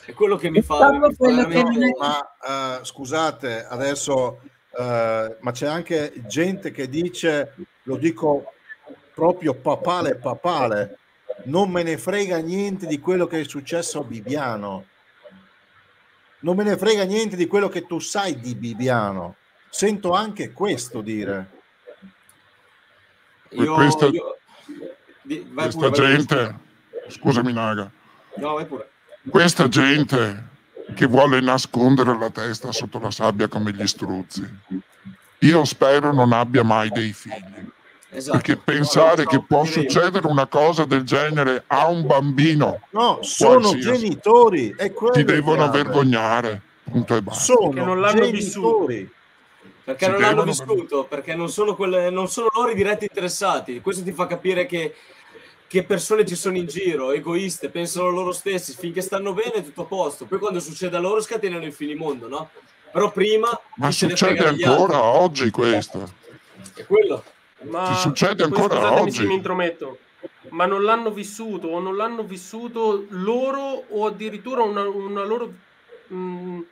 È quello che mi fa... Mi fa che... Ma uh, scusate, adesso... Uh, ma c'è anche gente che dice, lo dico proprio papale papale, non me ne frega niente di quello che è successo a Bibiano. Non me ne frega niente di quello che tu sai di Bibiano. Sento anche questo dire. Io, questa, io... questa pure, gente, scusami Naga, no, vai pure. questa gente che vuole nascondere la testa sotto la sabbia come gli struzzi, io spero non abbia mai dei figli. Esatto. Perché pensare no, che può succedere una cosa del genere a un bambino. No, sono genitori. E ti devono vergognare. Punto e basta. Sono perché non l'hanno vissuto. Perché si non l'hanno vissuto, perché non sono, quelle, non sono loro i diretti interessati. Questo ti fa capire che, che persone ci sono in giro, egoiste, pensano loro stessi, finché stanno bene tutto a posto. Poi quando succede a loro scatenano il finimondo, no? Però prima... Ma succede ancora oggi questo. È quello. Ma Ci succede ancora oggi. Mi intrometto. Ma non l'hanno vissuto o non l'hanno vissuto loro o addirittura una, una loro, um,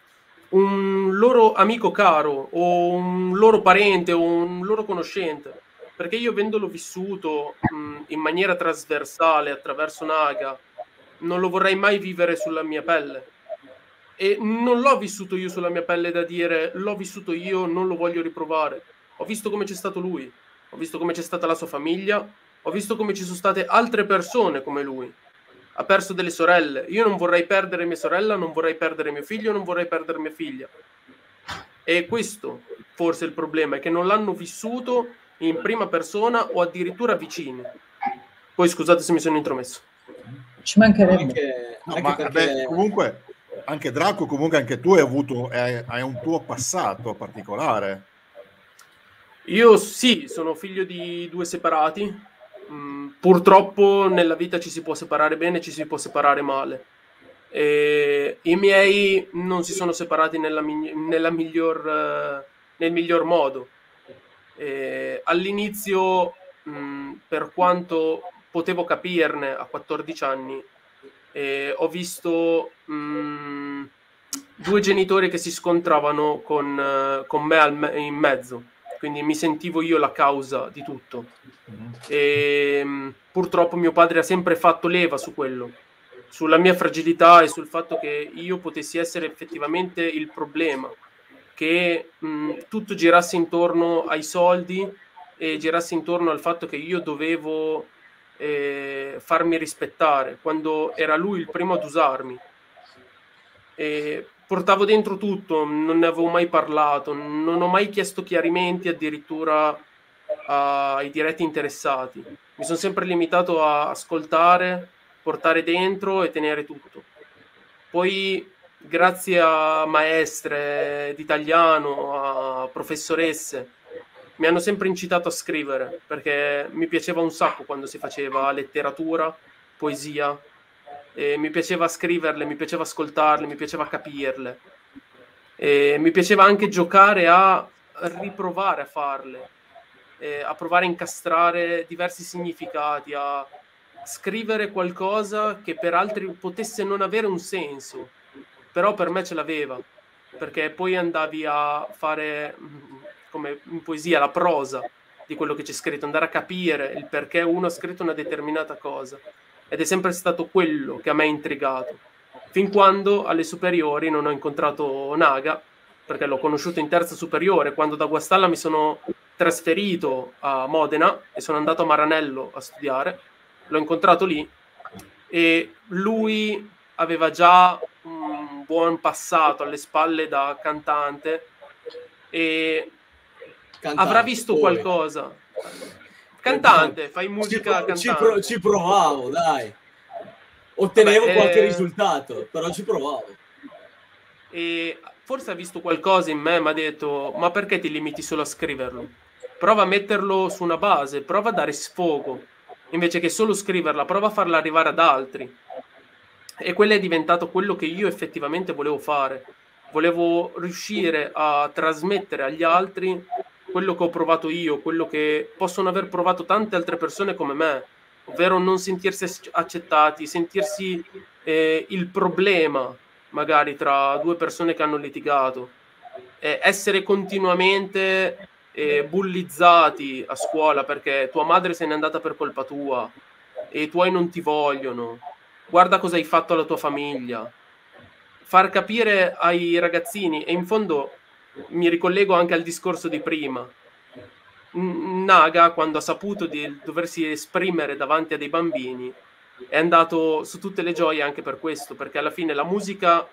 un loro amico caro o un loro parente o un loro conoscente. Perché io avendolo vissuto um, in maniera trasversale attraverso Naga, non lo vorrei mai vivere sulla mia pelle. E non l'ho vissuto io sulla mia pelle da dire l'ho vissuto io, non lo voglio riprovare. Ho visto come c'è stato lui ho visto come c'è stata la sua famiglia, ho visto come ci sono state altre persone come lui. Ha perso delle sorelle. Io non vorrei perdere mia sorella, non vorrei perdere mio figlio, non vorrei perdere mia figlia. E questo forse è il problema, è che non l'hanno vissuto in prima persona o addirittura vicini. Poi scusate se mi sono intromesso. Ci mancherebbe. Anche, no, anche perché... beh, comunque, anche Draco, comunque anche tu hai avuto hai, hai un tuo passato particolare. Io sì, sono figlio di due separati. Mm, purtroppo nella vita ci si può separare bene, ci si può separare male. E I miei non si sono separati nella, nella miglior, uh, nel miglior modo. E all'inizio, mh, mm, per quanto potevo capirne a 14 anni, eh, ho visto mh, mm, due genitori che si scontravano con, uh, con me me- in mezzo quindi mi sentivo io la causa di tutto. Mm-hmm. E, ehm, purtroppo mio padre ha sempre fatto leva su quello, sulla mia fragilità e sul fatto che io potessi essere effettivamente il problema, che mh, tutto girasse intorno ai soldi e girasse intorno al fatto che io dovevo eh, farmi rispettare, quando era lui il primo ad usarmi. E portavo dentro tutto, non ne avevo mai parlato, non ho mai chiesto chiarimenti addirittura ai diretti interessati. Mi sono sempre limitato a ascoltare, portare dentro e tenere tutto. Poi, grazie a maestre d'italiano, a professoresse, mi hanno sempre incitato a scrivere perché mi piaceva un sacco quando si faceva letteratura, poesia, e mi piaceva scriverle, mi piaceva ascoltarle, mi piaceva capirle. E mi piaceva anche giocare a riprovare a farle, a provare a incastrare diversi significati, a scrivere qualcosa che per altri potesse non avere un senso, però per me ce l'aveva, perché poi andavi a fare, come in poesia, la prosa di quello che c'è scritto, andare a capire il perché uno ha scritto una determinata cosa ed è sempre stato quello che a me ha intrigato. Fin quando alle superiori non ho incontrato Naga, perché l'ho conosciuto in terza superiore, quando da Guastalla mi sono trasferito a Modena e sono andato a Maranello a studiare, l'ho incontrato lì e lui aveva già un buon passato alle spalle da cantante e cantante, avrà visto poi. qualcosa Cantante, fai musica ci, pro, ci, provavo, dai. Ottenevo Vabbè, qualche eh... risultato, però ci provavo. E forse ha visto qualcosa in me, mi ha detto, ma perché ti limiti solo a scriverlo? Prova a metterlo su una base, prova a dare sfogo, invece che solo scriverla, prova a farla arrivare ad altri. E quello è diventato quello che io effettivamente volevo fare. Volevo riuscire a trasmettere agli altri quello che ho provato io, quello che possono aver provato tante altre persone come me, ovvero non sentirsi accettati, sentirsi eh, il problema magari tra due persone che hanno litigato, eh, essere continuamente eh, bullizzati a scuola perché tua madre se n'è andata per colpa tua e i tuoi non ti vogliono, guarda cosa hai fatto alla tua famiglia, far capire ai ragazzini e in fondo mi ricollego anche al discorso di prima. Naga, quando ha saputo di doversi esprimere davanti a dei bambini, è andato su tutte le gioie anche per questo, perché alla fine la musica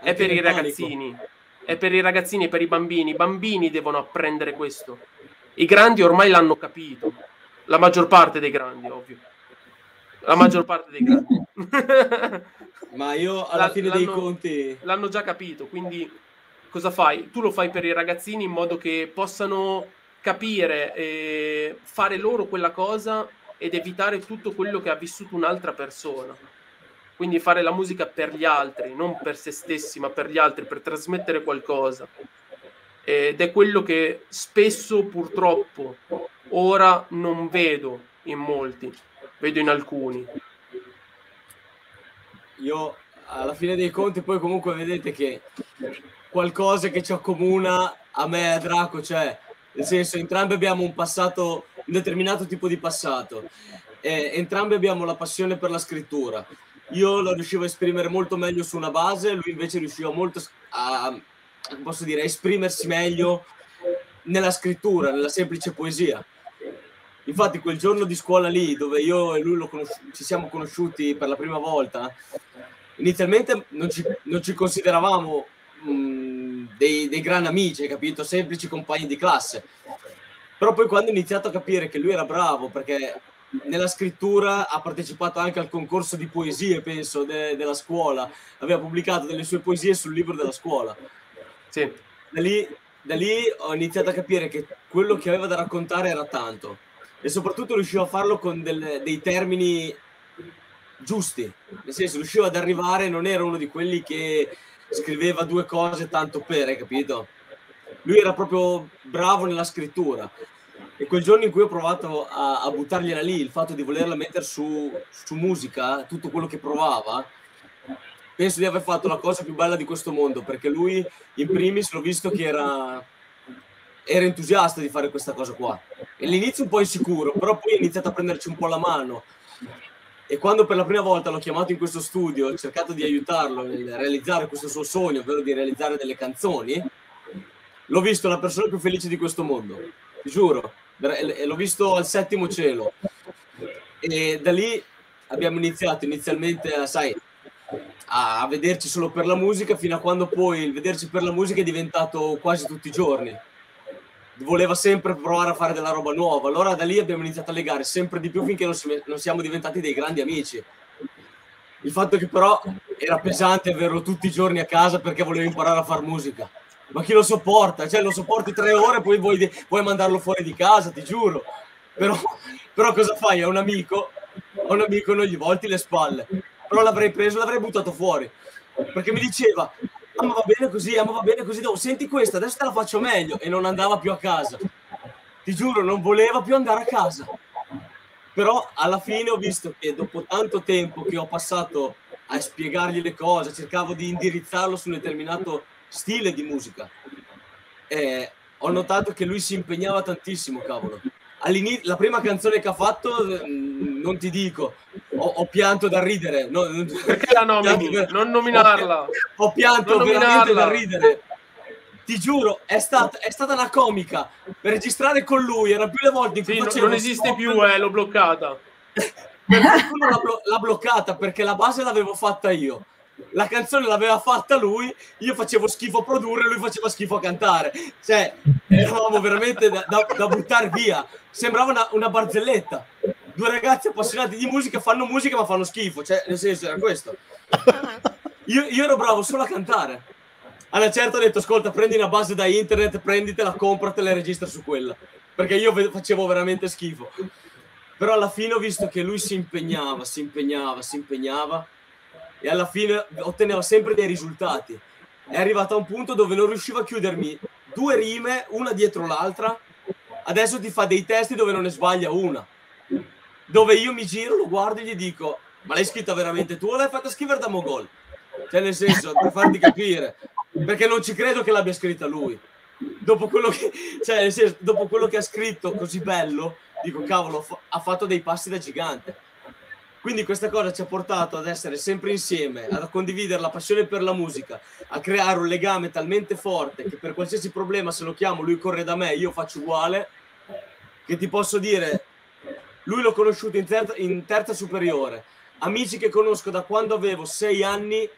è per i ragazzini, è per i ragazzini e per i bambini. I bambini devono apprendere questo. I grandi ormai l'hanno capito, la maggior parte dei grandi, ovvio. La maggior parte dei grandi. Ma io alla fine dei conti... L'hanno già capito, quindi cosa fai? Tu lo fai per i ragazzini in modo che possano capire e fare loro quella cosa ed evitare tutto quello che ha vissuto un'altra persona. Quindi fare la musica per gli altri, non per se stessi, ma per gli altri, per trasmettere qualcosa. Ed è quello che spesso purtroppo ora non vedo in molti, vedo in alcuni. Io alla fine dei conti poi comunque vedete che qualcosa che ci accomuna a me e a Draco, cioè nel senso entrambi abbiamo un passato un determinato tipo di passato. E entrambi abbiamo la passione per la scrittura. Io lo riuscivo a esprimere molto meglio su una base, lui invece riusciva molto a, posso dire, a esprimersi meglio nella scrittura, nella semplice poesia. Infatti quel giorno di scuola lì, dove io e lui ci siamo conosciuti per la prima volta, inizialmente non ci, non ci consideravamo mh, dei, dei gran amici, capito? Semplici compagni di classe. Però poi quando ho iniziato a capire che lui era bravo, perché nella scrittura ha partecipato anche al concorso di poesie, penso, de- della scuola, aveva pubblicato delle sue poesie sul libro della scuola. Sì. Da lì, da lì ho iniziato a capire che quello che aveva da raccontare era tanto e soprattutto riusciva a farlo con del, dei termini giusti, nel senso riusciva ad arrivare, non era uno di quelli che scriveva due cose tanto per, hai capito? lui era proprio bravo nella scrittura. E quel giorno in cui ho provato a, a buttargliela lì, il fatto di volerla mettere su, su musica, tutto quello che provava, penso di aver fatto la cosa più bella di questo mondo, perché lui in primis l'ho visto che era, era entusiasta di fare questa cosa qua. E all'inizio un po' insicuro, però poi ha iniziato a prenderci un po' la mano. E quando per la prima volta l'ho chiamato in questo studio, ho cercato di aiutarlo nel realizzare questo suo sogno, ovvero di realizzare delle canzoni, l'ho visto la persona più felice di questo mondo, ti giuro, l'ho visto al settimo cielo. E da lì abbiamo iniziato inizialmente, sai, a vederci solo per la musica, fino a quando poi il vederci per la musica è diventato quasi tutti i giorni. Voleva sempre provare a fare della roba nuova. Allora da lì abbiamo iniziato a legare sempre di più finché non, si, non siamo diventati dei grandi amici. Il fatto che però era pesante averlo tutti i giorni a casa perché volevo imparare a fare musica ma chi lo sopporta? Cioè, lo sopporti tre ore, poi vuoi, vuoi mandarlo fuori di casa, ti giuro. Però, però cosa fai? A un amico, a un amico non gli volti le spalle. Però l'avrei preso, l'avrei buttato fuori. Perché mi diceva, ah ma va bene così, ah ma va bene così, oh, senti questa, adesso te la faccio meglio. E non andava più a casa. Ti giuro, non voleva più andare a casa. Però alla fine ho visto che dopo tanto tempo che ho passato a spiegargli le cose, cercavo di indirizzarlo su un determinato stile di musica. Eh, ho notato che lui si impegnava tantissimo, cavolo. All'inizio, la prima canzone che ha fatto, mm, non ti dico, ho, ho pianto da ridere. No, Perché la nomini? Per... Non nominarla. Ho, pianto non veramente da ridere. Ti giuro, è stata, è stata una comica. Per registrare con lui, era più le volte in cui sì, facevo... Non esiste più, eh, l'ho bloccata. l'ha, l'ha bloccata perché la base l'avevo fatta io la canzone l'aveva fatta lui, io facevo schifo a produrre, lui faceva schifo a cantare. Cioè, eravamo veramente da, da, da buttare via. Sembrava una, una, barzelletta. Due ragazzi appassionati di musica fanno musica ma fanno schifo. Cioè, nel senso, era questo. Io, io ero bravo solo a cantare. Alla certa ho detto, ascolta, prendi una base da internet, prenditela, compratela e registra su quella. Perché io facevo veramente schifo. Però alla fine ho visto che lui si impegnava, si impegnava, si impegnava e alla fine otteneva sempre dei risultati. È arrivato a un punto dove non riusciva a chiudermi due rime, una dietro l'altra. Adesso ti fa dei testi dove non ne sbaglia una. Dove io mi giro, lo guardo e gli dico, ma l'hai scritta veramente tu o l'hai fatta scrivere da Mogol? Cioè nel senso, per farti capire. Perché non ci credo che l'abbia scritta lui. Dopo quello che, cioè, nel senso, dopo quello che ha scritto così bello, dico cavolo, ha fatto dei passi da gigante. Quindi questa cosa ci ha portato ad essere sempre insieme, a condividere la passione per la musica, a creare un legame talmente forte che per qualsiasi problema se lo chiamo lui corre da me, io faccio uguale, che ti posso dire, lui l'ho conosciuto in terza, in terza superiore, amici che conosco da quando avevo sei anni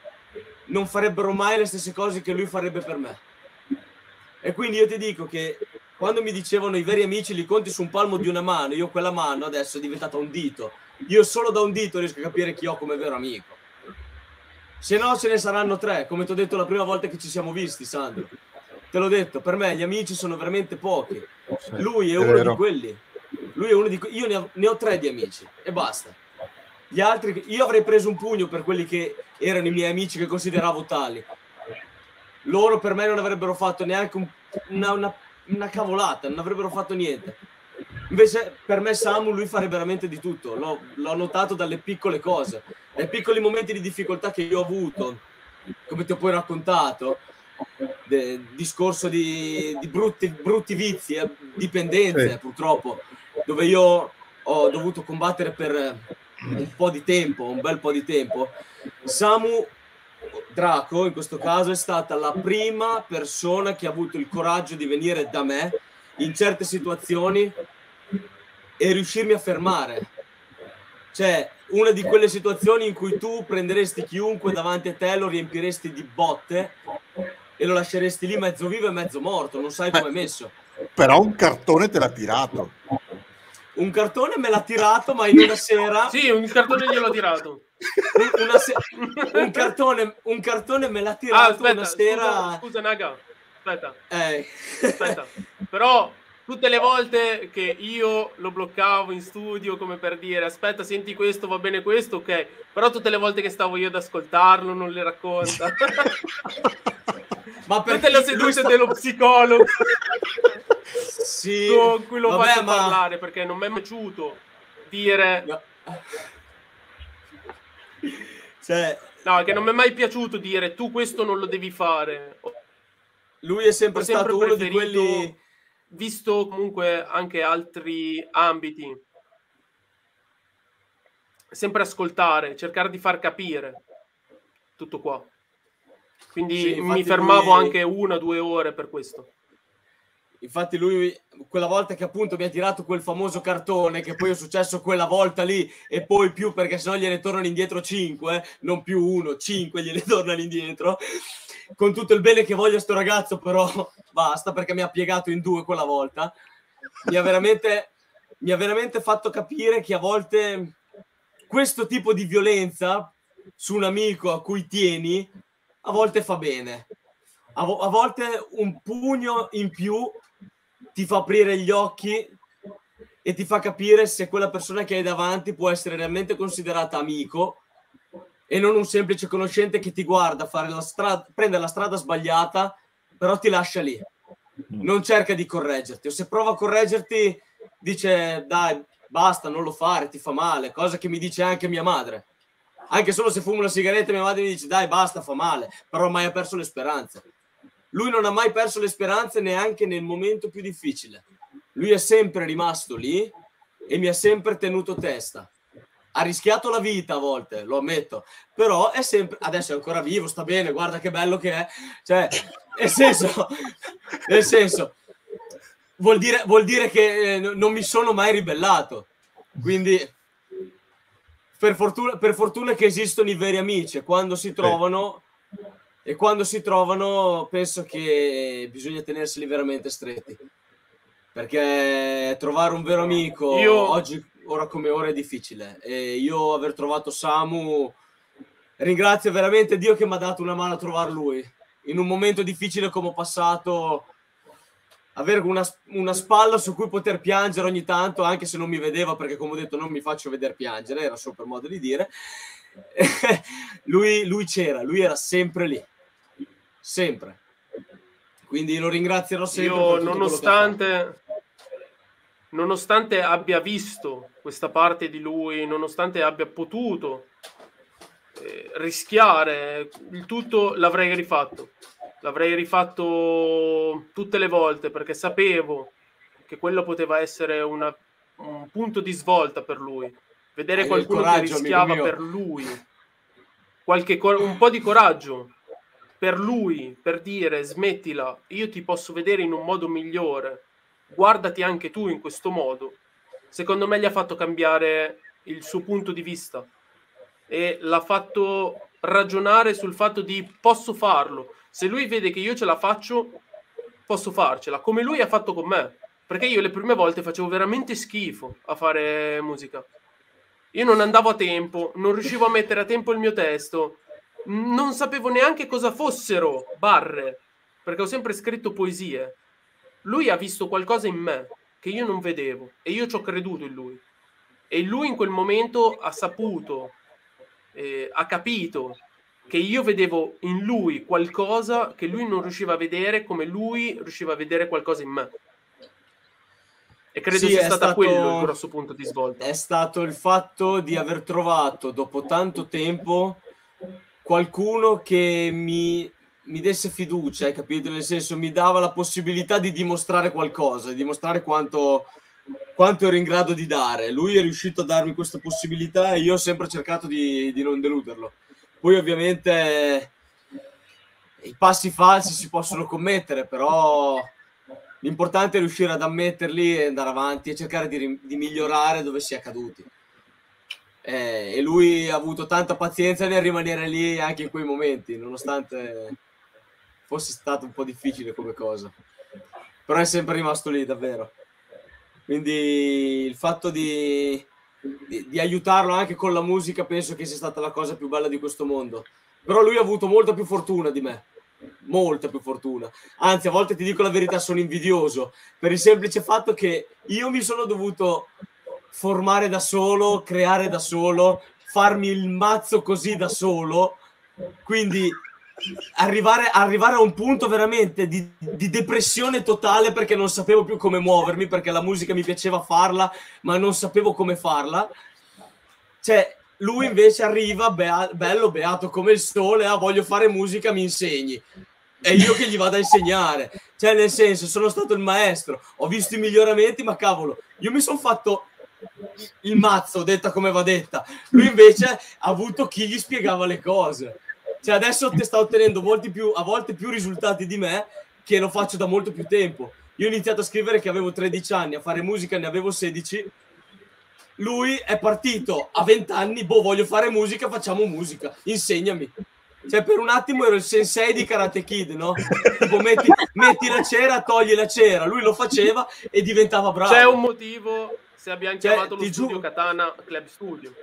non farebbero mai le stesse cose che lui farebbe per me. E quindi io ti dico che quando mi dicevano i veri amici li conti su un palmo di una mano, io quella mano adesso è diventata un dito. Io solo da un dito riesco a capire chi ho come vero amico. Se no ce ne saranno tre, come ti ho detto la prima volta che ci siamo visti, Sandro. Te l'ho detto, per me gli amici sono veramente pochi. Lui è, è uno vero. di quelli. Lui è uno di quelli. Io ne ho, ne ho tre di amici e basta. Gli altri, io avrei preso un pugno per quelli che erano i miei amici che consideravo tali. Loro per me non avrebbero fatto neanche un, una, una una cavolata, non avrebbero fatto niente. Invece per me Samu lui fare veramente di tutto, l'ho, l'ho notato dalle piccole cose, dai piccoli momenti di difficoltà che io ho avuto, come ti ho poi raccontato, de, discorso di, di brutti, brutti, vizi, eh, dipendenze sì. purtroppo, dove io ho dovuto combattere per un po' di tempo, un bel po' di tempo. Samu Draco, in questo caso, è stata la prima persona che ha avuto il coraggio di venire da me in certe situazioni e riuscirmi a fermare. Cioè, una di quelle situazioni in cui tu prenderesti chiunque davanti a te, lo riempiresti di botte e lo lasceresti lì mezzo vivo e mezzo morto, non sai come è messo. Però un cartone te l'ha tirato. Un cartone me l'ha tirato, ma in una sera... Sì, un cartone gliel'ho tirato. Se... un, cartone, un cartone me l'ha tirato ah, aspetta, una sera. Scusa, scusa Naga, aspetta. Eh. aspetta. Però tutte le volte che io lo bloccavo in studio come per dire aspetta senti questo va bene questo ok però tutte le volte che stavo io ad ascoltarlo non le racconta ma tutte le sedute sta... dello psicologo sì. con cui lo Vabbè, faccio ma... parlare perché non mi è piaciuto dire no. Cioè, no, che non mi è mai piaciuto dire tu questo non lo devi fare. Lui è sempre, sempre stato uno di quelli visto comunque anche altri ambiti. Sempre ascoltare, cercare di far capire tutto qua. Quindi sì, mi fermavo lui... anche una o due ore per questo. Infatti lui, quella volta che appunto mi ha tirato quel famoso cartone, che poi è successo quella volta lì e poi più perché sennò gliene tornano indietro 5, non più uno, 5 gliene tornano indietro. Con tutto il bene che voglio sto ragazzo, però basta perché mi ha piegato in due quella volta. Mi ha veramente, mi ha veramente fatto capire che a volte questo tipo di violenza su un amico a cui tieni, a volte fa bene. A, vo- a volte un pugno in più ti fa aprire gli occhi e ti fa capire se quella persona che hai davanti può essere realmente considerata amico e non un semplice conoscente che ti guarda fare la strada, prende la strada sbagliata, però ti lascia lì. Non cerca di correggerti, o se prova a correggerti, dice dai, basta, non lo fare, ti fa male, cosa che mi dice anche mia madre. Anche solo se fumo una sigaretta, mia madre mi dice dai, basta, fa male, però mai ha perso le speranze. Lui non ha mai perso le speranze neanche nel momento più difficile. Lui è sempre rimasto lì e mi ha sempre tenuto testa. Ha rischiato la vita a volte, lo ammetto, però è sempre adesso è ancora vivo, sta bene, guarda che bello che è. Cioè, nel senso, nel senso vuol dire, vuol dire che eh, non mi sono mai ribellato. Quindi per fortuna, per fortuna che esistono i veri amici, quando si trovano e quando si trovano penso che bisogna tenerseli veramente stretti perché trovare un vero amico io... oggi ora come ora è difficile e io aver trovato Samu ringrazio veramente Dio che mi ha dato una mano a trovare lui in un momento difficile come ho passato, avere una, una, spalla su cui poter piangere ogni tanto, anche se non mi vedeva, perché come ho detto non mi faccio vedere piangere, era solo per modo di dire. lui, lui c'era, lui era sempre lì, sempre. Quindi lo ringrazierò sempre. Io nonostante, nonostante abbia visto questa parte di lui, nonostante abbia potuto eh, rischiare il tutto, l'avrei rifatto. L'avrei rifatto tutte le volte perché sapevo che quello poteva essere una, un punto di svolta per lui. Vedere Hai qualcuno coraggio, che rischiava per lui, qualche, un po' di coraggio per lui, per dire smettila, io ti posso vedere in un modo migliore, guardati anche tu in questo modo. Secondo me gli ha fatto cambiare il suo punto di vista e l'ha fatto ragionare sul fatto di posso farlo, se lui vede che io ce la faccio, posso farcela, come lui ha fatto con me. Perché io le prime volte facevo veramente schifo a fare musica. Io non andavo a tempo, non riuscivo a mettere a tempo il mio testo, non sapevo neanche cosa fossero barre, perché ho sempre scritto poesie. Lui ha visto qualcosa in me che io non vedevo e io ci ho creduto in lui. E lui in quel momento ha saputo, eh, ha capito che io vedevo in lui qualcosa che lui non riusciva a vedere come lui riusciva a vedere qualcosa in me. E credo sì, sia stato stato quello il grosso punto di svolta. È stato il fatto di aver trovato dopo tanto tempo qualcuno che mi, mi desse fiducia, hai capito? Nel senso mi dava la possibilità di dimostrare qualcosa, di dimostrare quanto, quanto ero in grado di dare. Lui è riuscito a darmi questa possibilità e io ho sempre cercato di, di non deluderlo. Poi ovviamente i passi falsi si possono commettere, però l'importante è riuscire ad ammetterli e andare avanti e cercare di, di migliorare dove si è caduti. Eh, e lui ha avuto tanta pazienza nel rimanere lì anche in quei momenti, nonostante fosse stato un po' difficile come cosa. Però è sempre rimasto lì, davvero. Quindi il fatto di, di, di, aiutarlo anche con la musica penso che sia stata la cosa più bella di questo mondo. Però lui ha avuto molta più fortuna di me, molta più fortuna. Anzi, a volte ti dico la verità, sono invidioso per il semplice fatto che io mi sono dovuto formare da solo, creare da solo, farmi il mazzo così da solo. Quindi arrivare, arrivare, a un punto veramente di, di, depressione totale perché non sapevo più come muovermi, perché la musica mi piaceva farla, ma non sapevo come farla. Cioè, lui invece arriva bea, bello, beato come il sole, ah, voglio fare musica, mi insegni. E io che gli vado a insegnare. Cioè, nel senso, sono stato il maestro, ho visto i miglioramenti, ma cavolo, io mi sono fatto il mazzo, detta come va detta. Lui invece ha avuto chi gli spiegava le cose cioè adesso ti sta ottenendo più, a volte più risultati di me che lo faccio da molto più tempo. Io ho iniziato a scrivere che avevo 13 anni, a fare musica ne avevo 16. Lui è partito a 20 anni, boh, voglio fare musica, facciamo musica, insegnami. Cioè, per un attimo ero il sensei di Karate Kid, no? Tipo, metti, metti la cera, togli la cera. Lui lo faceva e diventava bravo. C'è un motivo se abbiamo cioè, chiamato lo studio giuro... Katana Club Studio.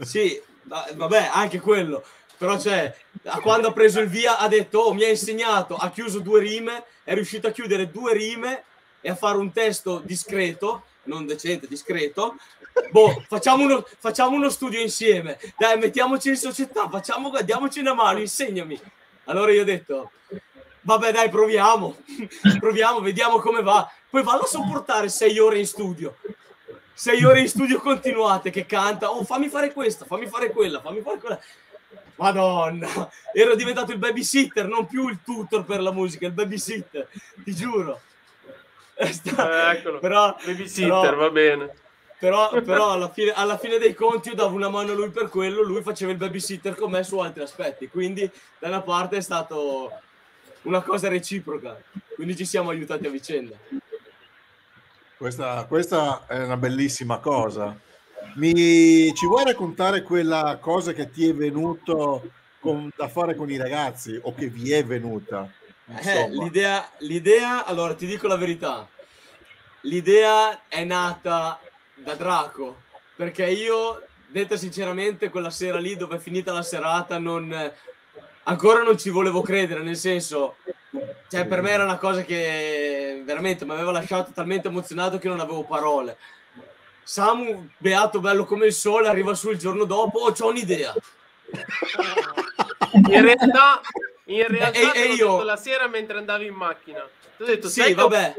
Sì, vabbè, anche quello però cioè, quando ha preso il via ha detto, oh, mi ha insegnato, ha chiuso due rime, è riuscito a chiudere due rime e a fare un testo discreto, non decente, discreto. Boh, facciamo uno, facciamo uno studio insieme, dai, mettiamoci in società, facciamo, diamoci una mano, insegnami. Allora io ho detto, vabbè dai, proviamo, proviamo, vediamo come va. Poi vallo a sopportare sei ore in studio. Sei ore in studio continuate che canta, oh fammi fare questa, fammi fare quella, fammi fare quella. Madonna, ero diventato il babysitter, non più il tutor per la musica, il babysitter, ti giuro. Sta... Eh, eccolo, però, babysitter, però, va bene. Però, però alla, fine, alla, fine, dei conti io davo una mano a lui per quello, lui faceva il babysitter con me su altri aspetti, quindi da una parte è stato una cosa reciproca, quindi ci siamo aiutati a vicenda. Questa, questa è una bellissima cosa mi ci vuoi raccontare quella cosa che ti è venuto con, da fare con i ragazzi o che vi è venuta? Eh, l'idea, l'idea, allora ti dico la verità, l'idea è nata da Draco, perché io, detta sinceramente, quella sera lì dove è finita la serata non, ancora non ci volevo credere, nel senso, cioè per me era una cosa che veramente mi aveva lasciato talmente emozionato che non avevo parole. Samu, beato bello come il sole, arriva su il giorno dopo, oh, ho un'idea. In realtà, in realtà e, e io... la sera mentre andavi in macchina. Ti ho detto, sì, vabbè.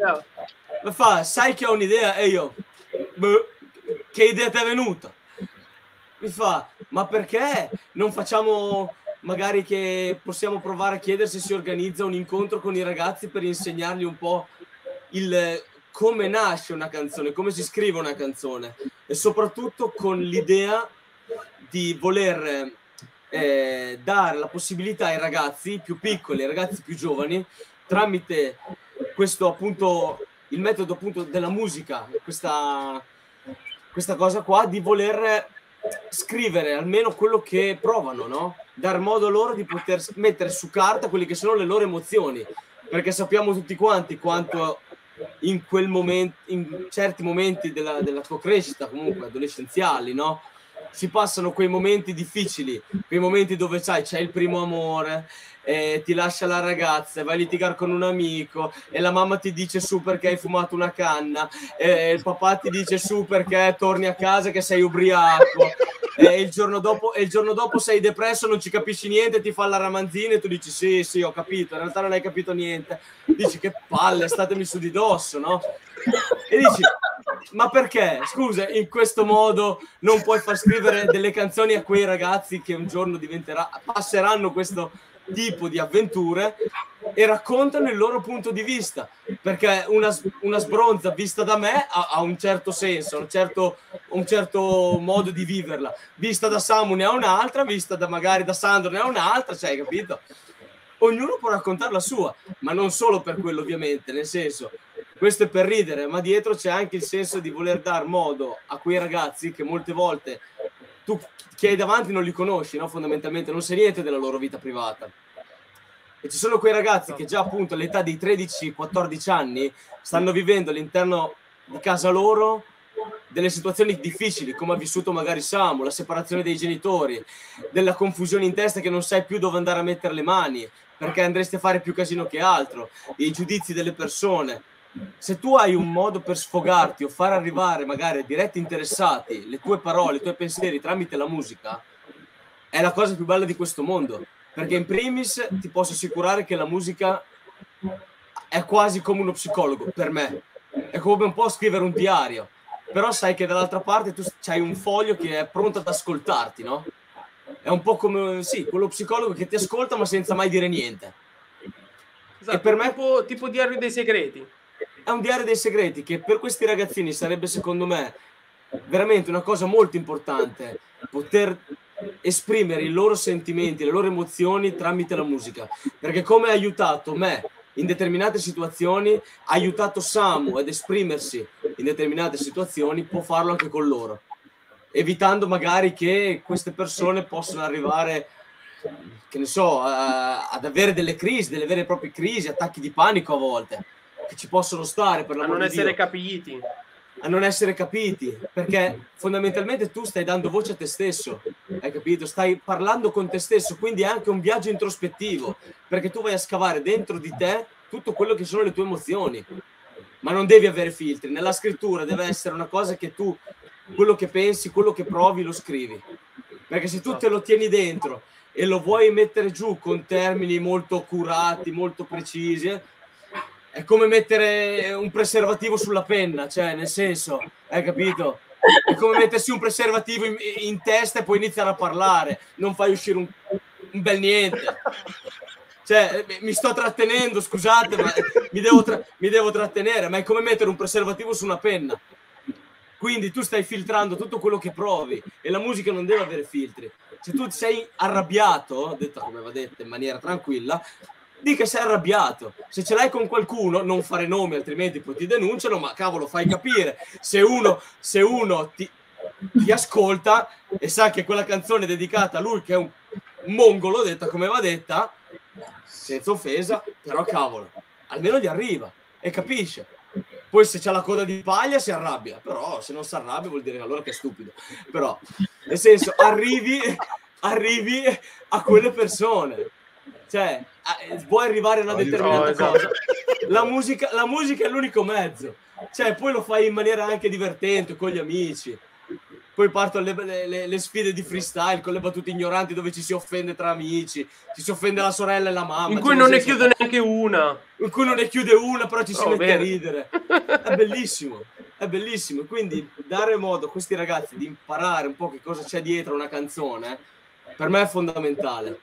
Ma fa, sai che ho un'idea? E io, boh, che idea ti è venuta? Mi fa, ma perché non facciamo magari che possiamo provare a chiedere se si organizza un incontro con i ragazzi per insegnargli un po' il come nasce una canzone, come si scrive una canzone e soprattutto con l'idea di voler eh, dare la possibilità ai ragazzi più piccoli, ai ragazzi più giovani, tramite questo appunto il metodo appunto della musica, questa, questa cosa qua, di voler scrivere almeno quello che provano, no? Dar modo loro di poter mettere su carta quelle che sono le loro emozioni, perché sappiamo tutti quanti quanto in quel momento, in certi momenti della, della tua crescita, comunque adolescenziali, no? Si passano quei momenti difficili, quei momenti dove sai, c'è il primo amore, eh, ti lascia la ragazza, vai a litigare con un amico e la mamma ti dice su perché hai fumato una canna, e il papà ti dice su perché torni a casa che sei ubriaco e il giorno dopo, il giorno dopo sei depresso, non ci capisci niente, ti fa la ramanzina e tu dici sì, sì, ho capito, in realtà non hai capito niente. Dici che palle, statemi su di dosso, no? E dici, ma perché? Scusa, in questo modo non puoi far scrivere delle canzoni a quei ragazzi che un giorno diventerà, passeranno questo tipo di avventure e raccontano il loro punto di vista. Perché una, una sbronza vista da me ha, ha un certo senso un certo, un certo, modo di viverla. Vista da Samu ne ha un'altra vista da magari da Sandro ne ha un'altra cioè capito? Ognuno può raccontare la sua ma non solo per quello ovviamente nel senso questo è per ridere ma dietro c'è anche il senso di voler dar modo a quei ragazzi che molte volte tu chi hai davanti non li conosci, no? fondamentalmente non sai niente della loro vita privata. E ci sono quei ragazzi che già appunto all'età dei 13-14 anni stanno vivendo all'interno di casa loro delle situazioni difficili, come ha vissuto magari Samu, la separazione dei genitori, della confusione in testa che non sai più dove andare a mettere le mani, perché andresti a fare più casino che altro, i giudizi delle persone se tu hai un modo per sfogarti o far arrivare magari a diretti interessati le tue parole, i tuoi pensieri tramite la musica, è la cosa più bella di questo mondo. Perché in primis ti posso assicurare che la musica è quasi come uno psicologo per me. È come un po' scrivere un diario. Però sai che dall'altra parte tu hai un foglio che è pronto ad ascoltarti, no? È un po' come, sì, quello psicologo che ti ascolta ma senza mai dire niente. Esatto, e per me... Tipo, tipo diario dei segreti è un diario dei segreti che per questi ragazzini sarebbe secondo me veramente una cosa molto importante poter esprimere i loro sentimenti, le loro emozioni tramite la musica. Perché come ha aiutato me in determinate situazioni, ha aiutato Samu ad esprimersi in determinate situazioni, può farlo anche con loro. Evitando magari che queste persone possano arrivare, che ne so, a, ad avere delle crisi, delle vere e proprie crisi, attacchi di panico a volte che ci possono stare per a non essere Dio. capiti. A non essere capiti perché fondamentalmente tu stai dando voce a te stesso hai capito? Stai parlando con te stesso quindi è anche un viaggio introspettivo perché tu vai a scavare dentro di te tutto quello che sono le tue emozioni. Ma non devi avere filtri nella scrittura deve essere una cosa che tu quello che pensi quello che provi lo scrivi. Perché se tu te lo tieni dentro e lo vuoi mettere giù con termini molto curati molto precisi è come mettere un preservativo sulla penna, cioè nel senso, hai capito? È come mettersi un preservativo in, in testa e poi iniziare a parlare, non fai uscire un, un bel niente. Cioè, mi sto trattenendo, scusate, ma mi devo, tra- mi devo trattenere, ma è come mettere un preservativo su una penna. Quindi tu stai filtrando tutto quello che provi e la musica non deve avere filtri. Se tu sei arrabbiato, detto come va detto in maniera tranquilla, di che sei arrabbiato. Se ce l'hai con qualcuno, non fare nomi, altrimenti poi ti denunciano, ma cavolo, fai capire. Se uno, se uno ti, ti ascolta e sa che quella canzone è dedicata a lui, che è un mongolo, detta come va detta, senza offesa, però cavolo, almeno gli arriva e capisce. Poi se c'è la coda di paglia si arrabbia, però se non si arrabbia vuol dire allora che è stupido. Però, nel senso, arrivi, arrivi a quelle persone Cioè, vuoi arrivare a una determinata no, cosa, la musica, la musica è l'unico mezzo. Cioè, poi lo fai in maniera anche divertente con gli amici. Poi partono le, le, le, sfide di freestyle con le battute ignoranti dove ci si offende tra amici, ci si offende la sorella e la mamma. In cui non ne chiude neanche una. In cui non ne chiude una, però ci si oh, mette bene. a ridere. È bellissimo, è bellissimo. Quindi dare modo a questi ragazzi di imparare un po' che cosa c'è dietro una canzone, per me è fondamentale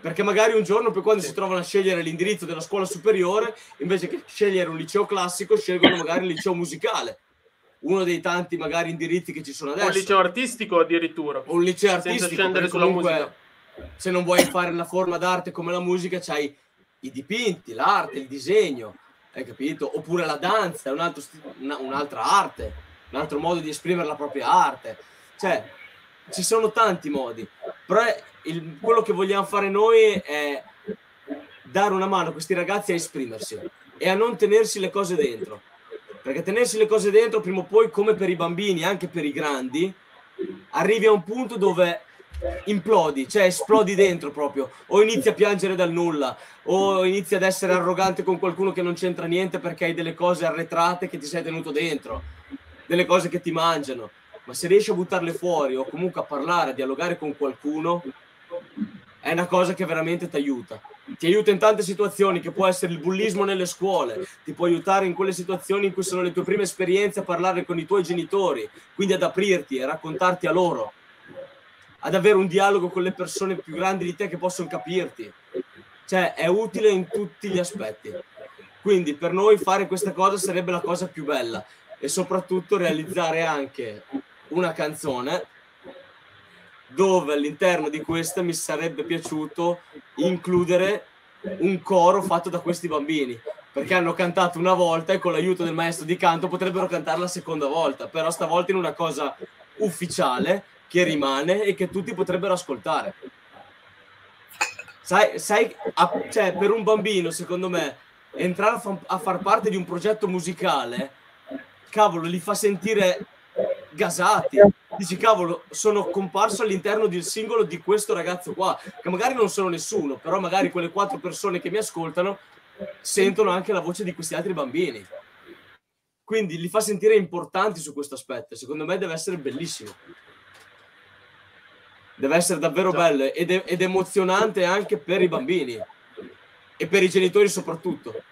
perché magari un giorno poi quando si trovano a scegliere l'indirizzo della scuola superiore invece che scegliere un liceo classico scelgono magari il liceo musicale uno dei tanti magari indirizzi che ci sono adesso. Un liceo artistico addirittura. Un liceo artistico. Senza scendere sulla musica. Se non vuoi fare la forma d'arte come la musica, c'hai i dipinti, l'arte, il disegno, hai capito? Oppure la danza, è un altro, una, un'altra arte, un altro modo di esprimere la propria arte. Cioè, ci sono tanti modi. Però il, quello che vogliamo fare noi è dare una mano a questi ragazzi a esprimersi e a non tenersi le cose dentro perché tenersi le cose dentro, prima o poi, come per i bambini, anche per i grandi, arrivi a un punto dove implodi, cioè esplodi dentro proprio, o inizi a piangere dal nulla, o inizi ad essere arrogante con qualcuno che non c'entra niente perché hai delle cose arretrate che ti sei tenuto dentro, delle cose che ti mangiano. Ma se riesci a buttarle fuori o comunque a parlare, a dialogare con qualcuno, è una cosa che veramente ti aiuta. Ti aiuta in tante situazioni, che può essere il bullismo nelle scuole, ti può aiutare in quelle situazioni in cui sono le tue prime esperienze a parlare con i tuoi genitori, quindi ad aprirti e raccontarti a loro, ad avere un dialogo con le persone più grandi di te che possono capirti. Cioè, è utile in tutti gli aspetti. Quindi per noi fare questa cosa sarebbe la cosa più bella e soprattutto realizzare anche una canzone dove all'interno di questa mi sarebbe piaciuto includere un coro fatto da questi bambini perché hanno cantato una volta e con l'aiuto del maestro di canto potrebbero cantare la seconda volta però stavolta in una cosa ufficiale che rimane e che tutti potrebbero ascoltare. Sai, sai a, cioè, per un bambino secondo me entrare a, fa, a far parte di un progetto musicale cavolo li fa sentire gasati. Dici, cavolo, sono comparso all'interno del singolo di questo ragazzo qua, che magari non sono nessuno, però magari quelle quattro persone che mi ascoltano sentono anche la voce di questi altri bambini. Quindi li fa sentire importanti su questo aspetto. Secondo me deve essere bellissimo. Deve essere davvero bello ed, ed emozionante anche per i bambini e per i genitori soprattutto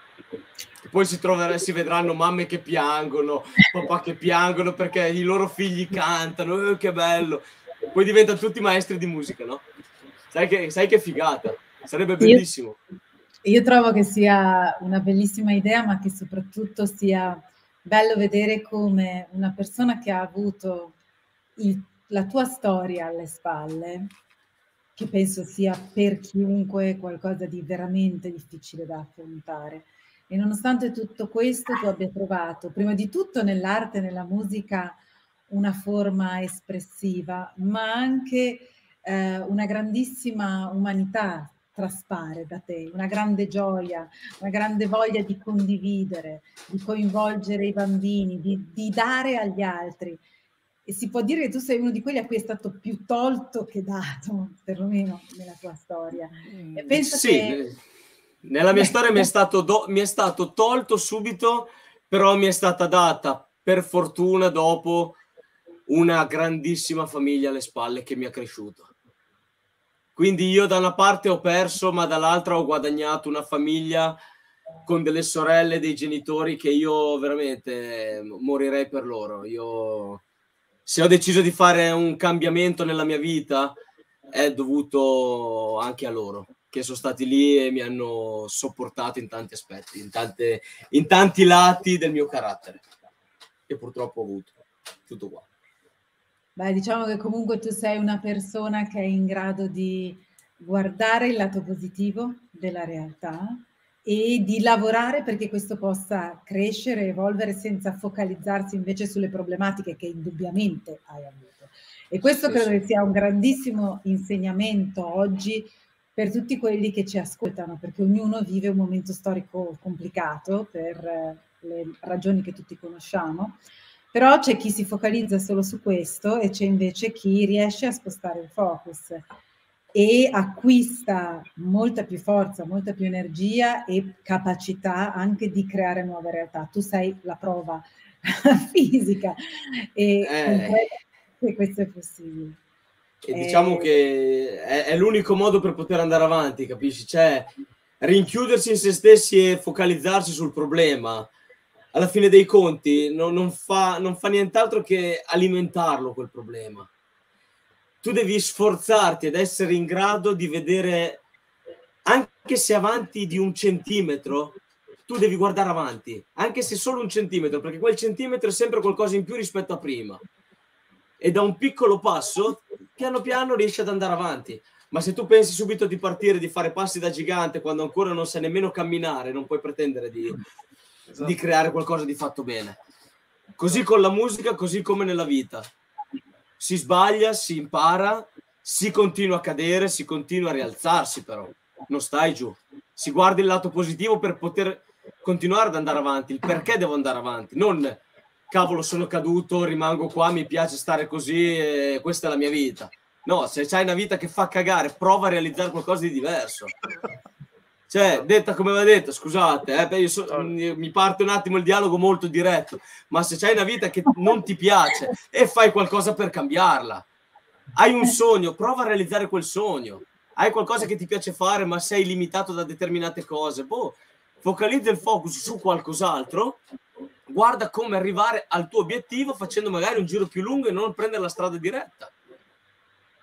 poi si, troveranno, si vedranno mamme che piangono, papà che piangono perché i loro figli cantano, eh, che bello. Poi diventano tutti maestri di musica, no? Sai che, sai che figata, sarebbe bellissimo. Io, io trovo che sia una bellissima idea, ma che soprattutto sia bello vedere come una persona che ha avuto il, la tua storia alle spalle, che penso sia per chiunque qualcosa di veramente difficile da affrontare, e nonostante tutto questo tu abbia trovato, prima di tutto nell'arte e nella musica, una forma espressiva, ma anche eh, una grandissima umanità traspare da te, una grande gioia, una grande voglia di condividere, di coinvolgere i bambini, di, di dare agli altri. E si può dire che tu sei uno di quelli a cui è stato più tolto che dato, perlomeno nella tua storia. E penso sì. che nella mia storia mi è, stato do- mi è stato tolto subito, però mi è stata data per fortuna dopo una grandissima famiglia alle spalle che mi ha cresciuto. Quindi io da una parte ho perso, ma dall'altra ho guadagnato una famiglia con delle sorelle, dei genitori che io veramente morirei per loro. Io se ho deciso di fare un cambiamento nella mia vita è dovuto anche a loro che sono stati lì e mi hanno sopportato in tanti aspetti, in, tante, in tanti lati del mio carattere, che purtroppo ho avuto. Tutto qua. Beh, diciamo che comunque tu sei una persona che è in grado di guardare il lato positivo della realtà e di lavorare perché questo possa crescere, evolvere senza focalizzarsi invece sulle problematiche che indubbiamente hai avuto. E questo credo sia un grandissimo insegnamento oggi per tutti quelli che ci ascoltano, perché ognuno vive un momento storico complicato per eh, le ragioni che tutti conosciamo, però c'è chi si focalizza solo su questo e c'è invece chi riesce a spostare il focus. e acquista molta più forza, molta più energia e capacità anche di creare nuove realtà. Tu sei la prova fisica e eh. che questo è possibile. E diciamo eh. che è, è, l'unico modo per poter andare avanti, capisci? Cioè, rinchiudersi in se stessi e focalizzarsi sul problema, alla fine dei conti, non, non, fa, non fa nient'altro che alimentarlo quel problema. Tu devi sforzarti ed essere in grado di vedere, anche se avanti di un centimetro, tu devi guardare avanti, anche se solo un centimetro, perché quel centimetro è sempre qualcosa in più rispetto a prima. E da un piccolo passo, piano piano riesci ad andare avanti. Ma se tu pensi subito di partire, di fare passi da gigante quando ancora non sai nemmeno camminare, non puoi pretendere di, esatto. di creare qualcosa di fatto bene. Così con la musica, così come nella vita. Si sbaglia, si impara, si continua a cadere, si continua a rialzarsi però. Non stai giù. Si guarda il lato positivo per poter continuare ad andare avanti, il perché devo andare avanti, non cavolo sono caduto, rimango qua, mi piace stare così, questa è la mia vita. No, se c'hai una vita che fa cagare, prova a realizzare qualcosa di diverso. Cioè, detta come va detto, scusate, eh, so, mi parte un attimo il dialogo molto diretto, ma se c'hai una vita che non ti piace e fai qualcosa per cambiarla, hai un sogno, prova a realizzare quel sogno. Hai qualcosa che ti piace fare, ma sei limitato da determinate cose, boh, focalizza il focus su qualcos'altro, guarda come arrivare al tuo obiettivo facendo magari un giro più lungo e non prendere la strada diretta.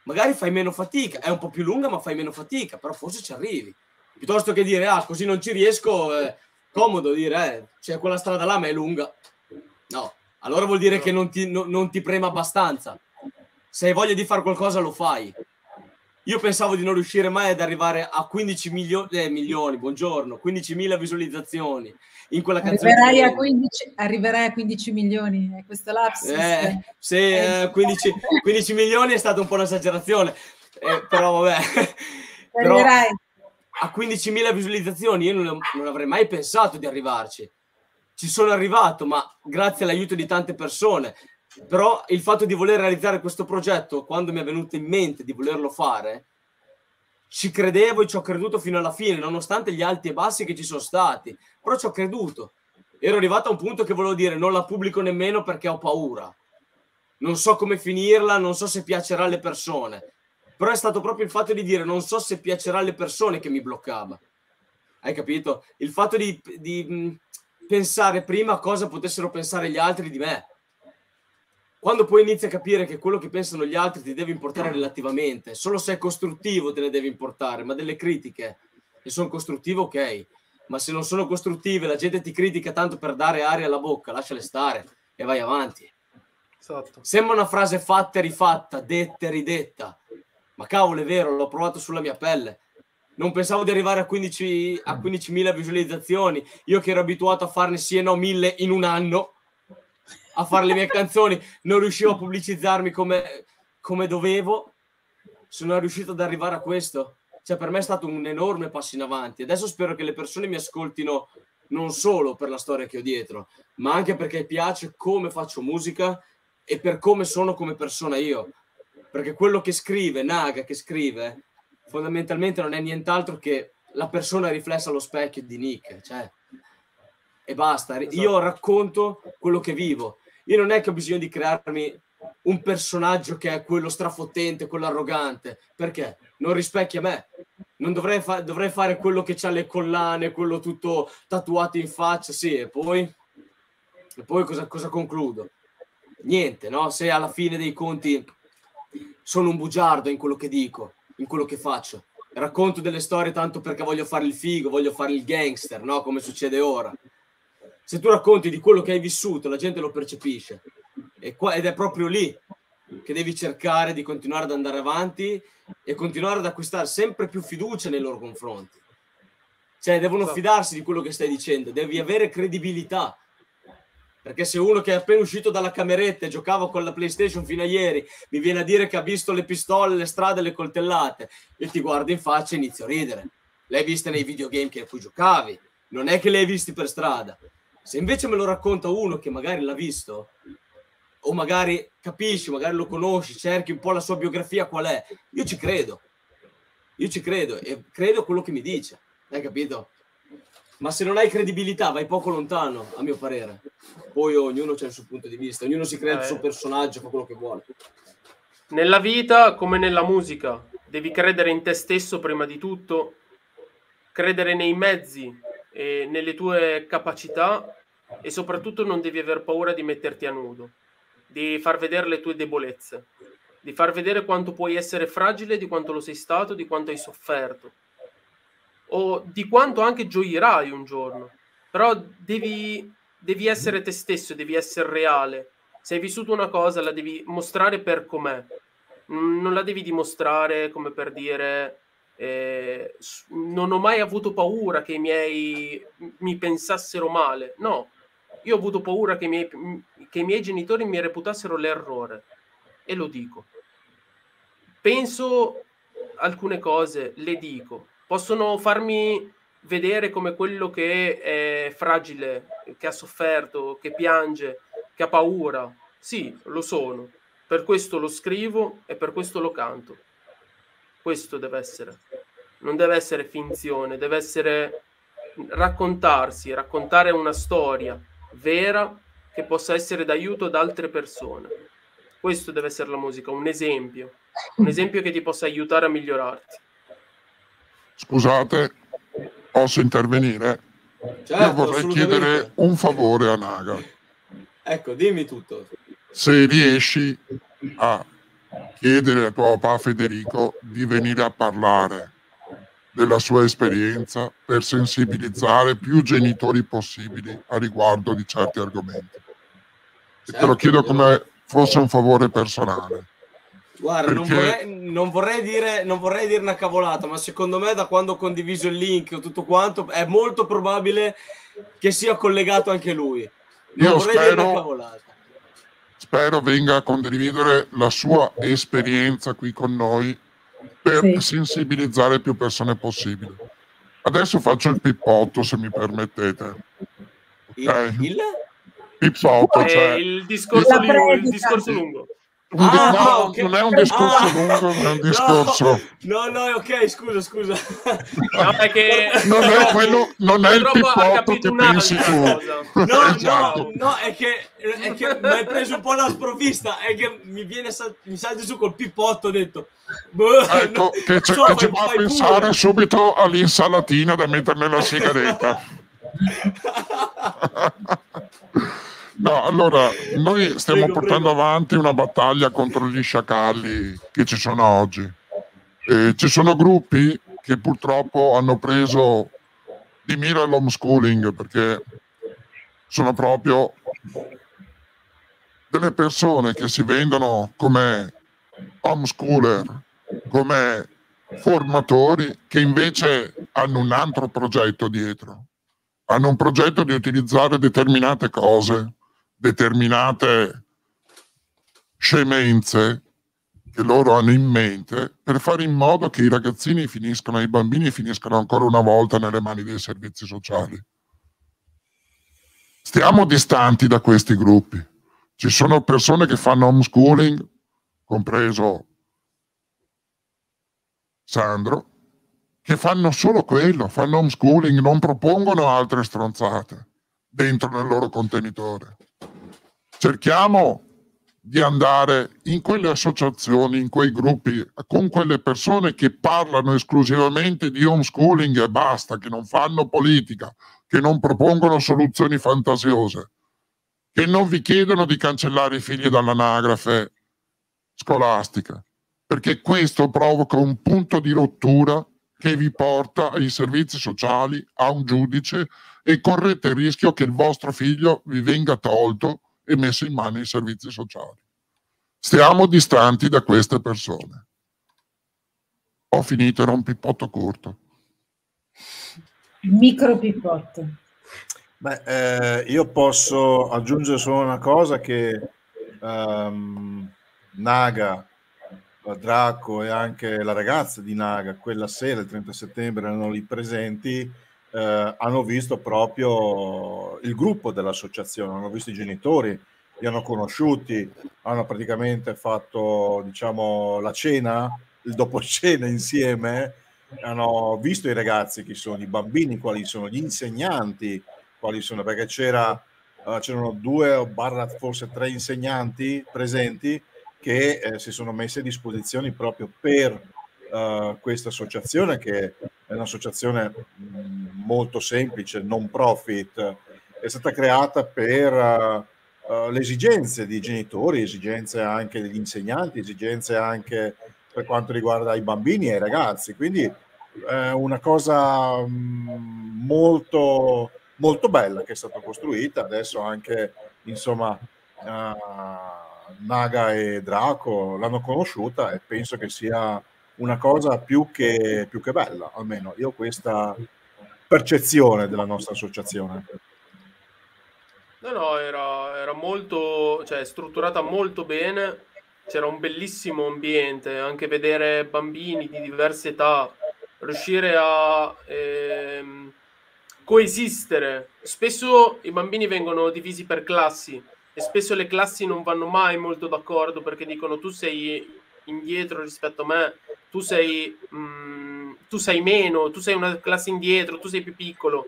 Magari fai meno fatica, è un po' più lunga ma fai meno fatica, però forse ci arrivi. Piuttosto che dire, ah, così non ci riesco, è comodo dire, eh, c'è quella strada là ma è lunga. No, allora vuol dire che non ti, no, non ti prema abbastanza. Se hai voglia di fare qualcosa lo fai. Io pensavo di non riuscire mai ad arrivare a 15 milio- eh, milioni, buongiorno, 15.000 visualizzazioni in quella canzone. Arriverai, a 15, arriverai a 15 milioni, è questo lapsus. Eh, se eh, 15, 15, milioni è stata un po' un'esagerazione, eh, però vabbè. però a 15.000 visualizzazioni io non, non avrei mai pensato di arrivarci. Ci sono arrivato, ma grazie all'aiuto di tante persone però il fatto di voler realizzare questo progetto, quando mi è venuto in mente di volerlo fare, ci credevo e ci ho creduto fino alla fine, nonostante gli alti e bassi che ci sono stati. Però ci ho creduto. Ero arrivato a un punto che volevo dire non la pubblico nemmeno perché ho paura. Non so come finirla, non so se piacerà alle persone. Però è stato proprio il fatto di dire non so se piacerà alle persone che mi bloccava. Hai capito? Il fatto di, di pensare prima a cosa potessero pensare gli altri di me quando poi inizi a capire che quello che pensano gli altri ti deve importare relativamente, solo se è costruttivo te ne deve importare, ma delle critiche che sono costruttive, ok, ma se non sono costruttive, la gente ti critica tanto per dare aria alla bocca, lasciale stare e vai avanti. Esatto. Sembra una frase fatta e rifatta, detta e ridetta, ma cavolo, è vero, l'ho provato sulla mia pelle. Non pensavo di arrivare a 15.000 a 15 visualizzazioni, io che ero abituato a farne sì e no mille in un anno a fare le mie canzoni, non riuscivo a pubblicizzarmi come, come dovevo, sono riuscito ad arrivare a questo. Cioè, per me è stato un enorme passo in avanti. Adesso spero che le persone mi ascoltino non solo per la storia che ho dietro, ma anche perché piace come faccio musica e per come sono come persona io. Perché quello che scrive, Naga che scrive, fondamentalmente non è nient'altro che la persona riflessa allo specchio di Nick. Cioè, e basta. Io esatto. racconto quello che vivo io non è che ho bisogno di crearmi un personaggio che è quello strafottente, quello arrogante, perché non rispecchia me. Non dovrei, fa- dovrei fare quello che ha le collane, quello tutto tatuato in faccia, sì, e poi, e poi cosa, cosa concludo? Niente, no? Se alla fine dei conti sono un bugiardo in quello che dico, in quello che faccio. Racconto delle storie tanto perché voglio fare il figo, voglio fare il gangster, no? Come succede ora se tu racconti di quello che hai vissuto, la gente lo percepisce. E qua, ed è proprio lì che devi cercare di continuare ad andare avanti e continuare ad acquistare sempre più fiducia nei loro confronti. Cioè, devono esatto. fidarsi di quello che stai dicendo, devi avere credibilità. Perché se uno che è appena uscito dalla cameretta e giocava con la PlayStation fino a ieri mi viene a dire che ha visto le pistole, le strade, le coltellate, io ti guardo in faccia e inizio a ridere. L'hai vista nei videogame che a cui giocavi, non è che le hai visti per strada. Se invece me lo racconta uno che magari l'ha visto, o magari capisci, magari lo conosci, cerchi un po' la sua biografia qual è, io ci credo. Io ci credo e credo quello che mi dice, hai capito? Ma se non hai credibilità vai poco lontano, a mio parere. Poi ognuno ha il suo punto di vista, ognuno si crea eh. il suo personaggio, fa quello che vuole. Nella vita, come nella musica, devi credere in te stesso prima di tutto, credere nei mezzi e nelle tue capacità e soprattutto non devi aver paura di metterti a nudo, di far vedere le tue debolezze, di far vedere quanto puoi essere fragile, di quanto lo sei stato, di quanto hai sofferto o di quanto anche gioierai un giorno. Però devi, devi essere te stesso, devi essere reale. Se hai vissuto una cosa, la devi mostrare per com'è. Non la devi dimostrare come per dire eh, non ho mai avuto paura che i miei mi pensassero male. No, io ho avuto paura che i miei, che i miei genitori mi reputassero l'errore. E lo dico. Penso alcune cose, le dico possono farmi vedere come quello che è fragile, che ha sofferto, che piange, che ha paura. Sì, lo sono. Per questo lo scrivo e per questo lo canto. Questo deve essere. Non deve essere finzione, deve essere raccontarsi, raccontare una storia vera che possa essere d'aiuto ad altre persone. Questo deve essere la musica, un esempio, un esempio che ti possa aiutare a migliorarti. Scusate, posso intervenire? Certo, Io vorrei chiedere un favore a Naga. Ecco, dimmi tutto. Se riesci a chiedere a tuo papà Federico di venire a parlare della sua esperienza per sensibilizzare più genitori possibili a riguardo di certi argomenti. Certo, te lo chiedo come fosse un favore personale. Guarda, Perché... non, vorrei, non, vorrei dire, non vorrei dire una cavolata, ma secondo me da quando ho condiviso il link o tutto quanto è molto probabile che sia collegato anche lui. Non Io spero, spero venga a condividere la sua esperienza qui con noi per sì. sensibilizzare più persone possibile. Adesso faccio il pippotto, se mi permettete. Okay. Il? Pippotto, eh, cioè... il discorso, lungo, il discorso lungo. Ah, no, okay. non è un discorso ah, lungo, è un discorso. No, no, ok, scusa, scusa. No, è che non è, quello, non è il pippotto che pensi tu. No, esatto. no, no, è che, è che mi hai preso un po' la sprovvista, è che mi viene mi salti su col pippotto, ho detto. Boh, ecco, che, so, che ci fa pensare pure. subito all'insalatina da mettere nella sigaretta. No, allora, noi stiamo prego, portando prego. avanti una battaglia contro gli sciacalli che ci sono oggi. E ci sono gruppi che purtroppo hanno preso di mira l'homeschooling perché sono proprio delle persone che si vendono come homeschooler, come formatori che invece hanno un altro progetto dietro. Hanno un progetto di utilizzare determinate cose determinate scemenze che loro hanno in mente per fare in modo che i ragazzini finiscano, i bambini finiscano ancora una volta nelle mani dei servizi sociali. Stiamo distanti da questi gruppi. Ci sono persone che fanno homeschooling, compreso Sandro, che fanno solo quello, fanno homeschooling, non propongono altre stronzate dentro nel loro contenitore cerchiamo di andare in quelle associazioni, in quei gruppi, con quelle persone che parlano esclusivamente di homeschooling e basta, che non fanno politica, che non propongono soluzioni fantasiose, che non vi chiedono di cancellare i figli dall'anagrafe scolastica, perché questo provoca un punto di rottura che vi porta ai servizi sociali, a un giudice e correte il rischio che il vostro figlio vi venga tolto e messo in mano ai servizi sociali. Stiamo distanti da queste persone. Ho finito, era un pippotto corto. Micro pippotto. Beh, eh, io posso aggiungere solo una cosa che um, Naga, Draco e anche la ragazza di Naga quella sera, il 30 settembre, erano lì presenti eh, hanno visto proprio il gruppo dell'associazione, hanno visto i genitori, li hanno conosciuti, hanno praticamente fatto diciamo la cena, il dopo cena insieme hanno visto i ragazzi chi sono i bambini, quali sono gli insegnanti, quali sono, perché c'era, uh, c'erano due barra forse tre insegnanti presenti che eh, si sono messi a disposizione proprio per uh, questa associazione che è un'associazione mh, mm, molto semplice, non profit, è stata creata per uh, uh, le esigenze di genitori, esigenze anche degli insegnanti, esigenze anche per quanto riguarda i bambini e i ragazzi. Quindi è una cosa mm, molto, molto bella che è stata costruita. Adesso anche, insomma, Naga e Draco l'hanno conosciuta e penso che sia una cosa più che, più che bella, almeno io questa percezione della nostra associazione. No, no, era, era molto, cioè, strutturata molto bene, c'era un bellissimo ambiente, anche vedere bambini di diverse età riuscire a ehm, coesistere. Spesso i bambini vengono divisi per classi e spesso le classi non vanno mai molto d'accordo perché dicono tu sei indietro rispetto a me, tu sei, mh, mm, tu sei meno, tu sei una classe indietro, tu sei più piccolo.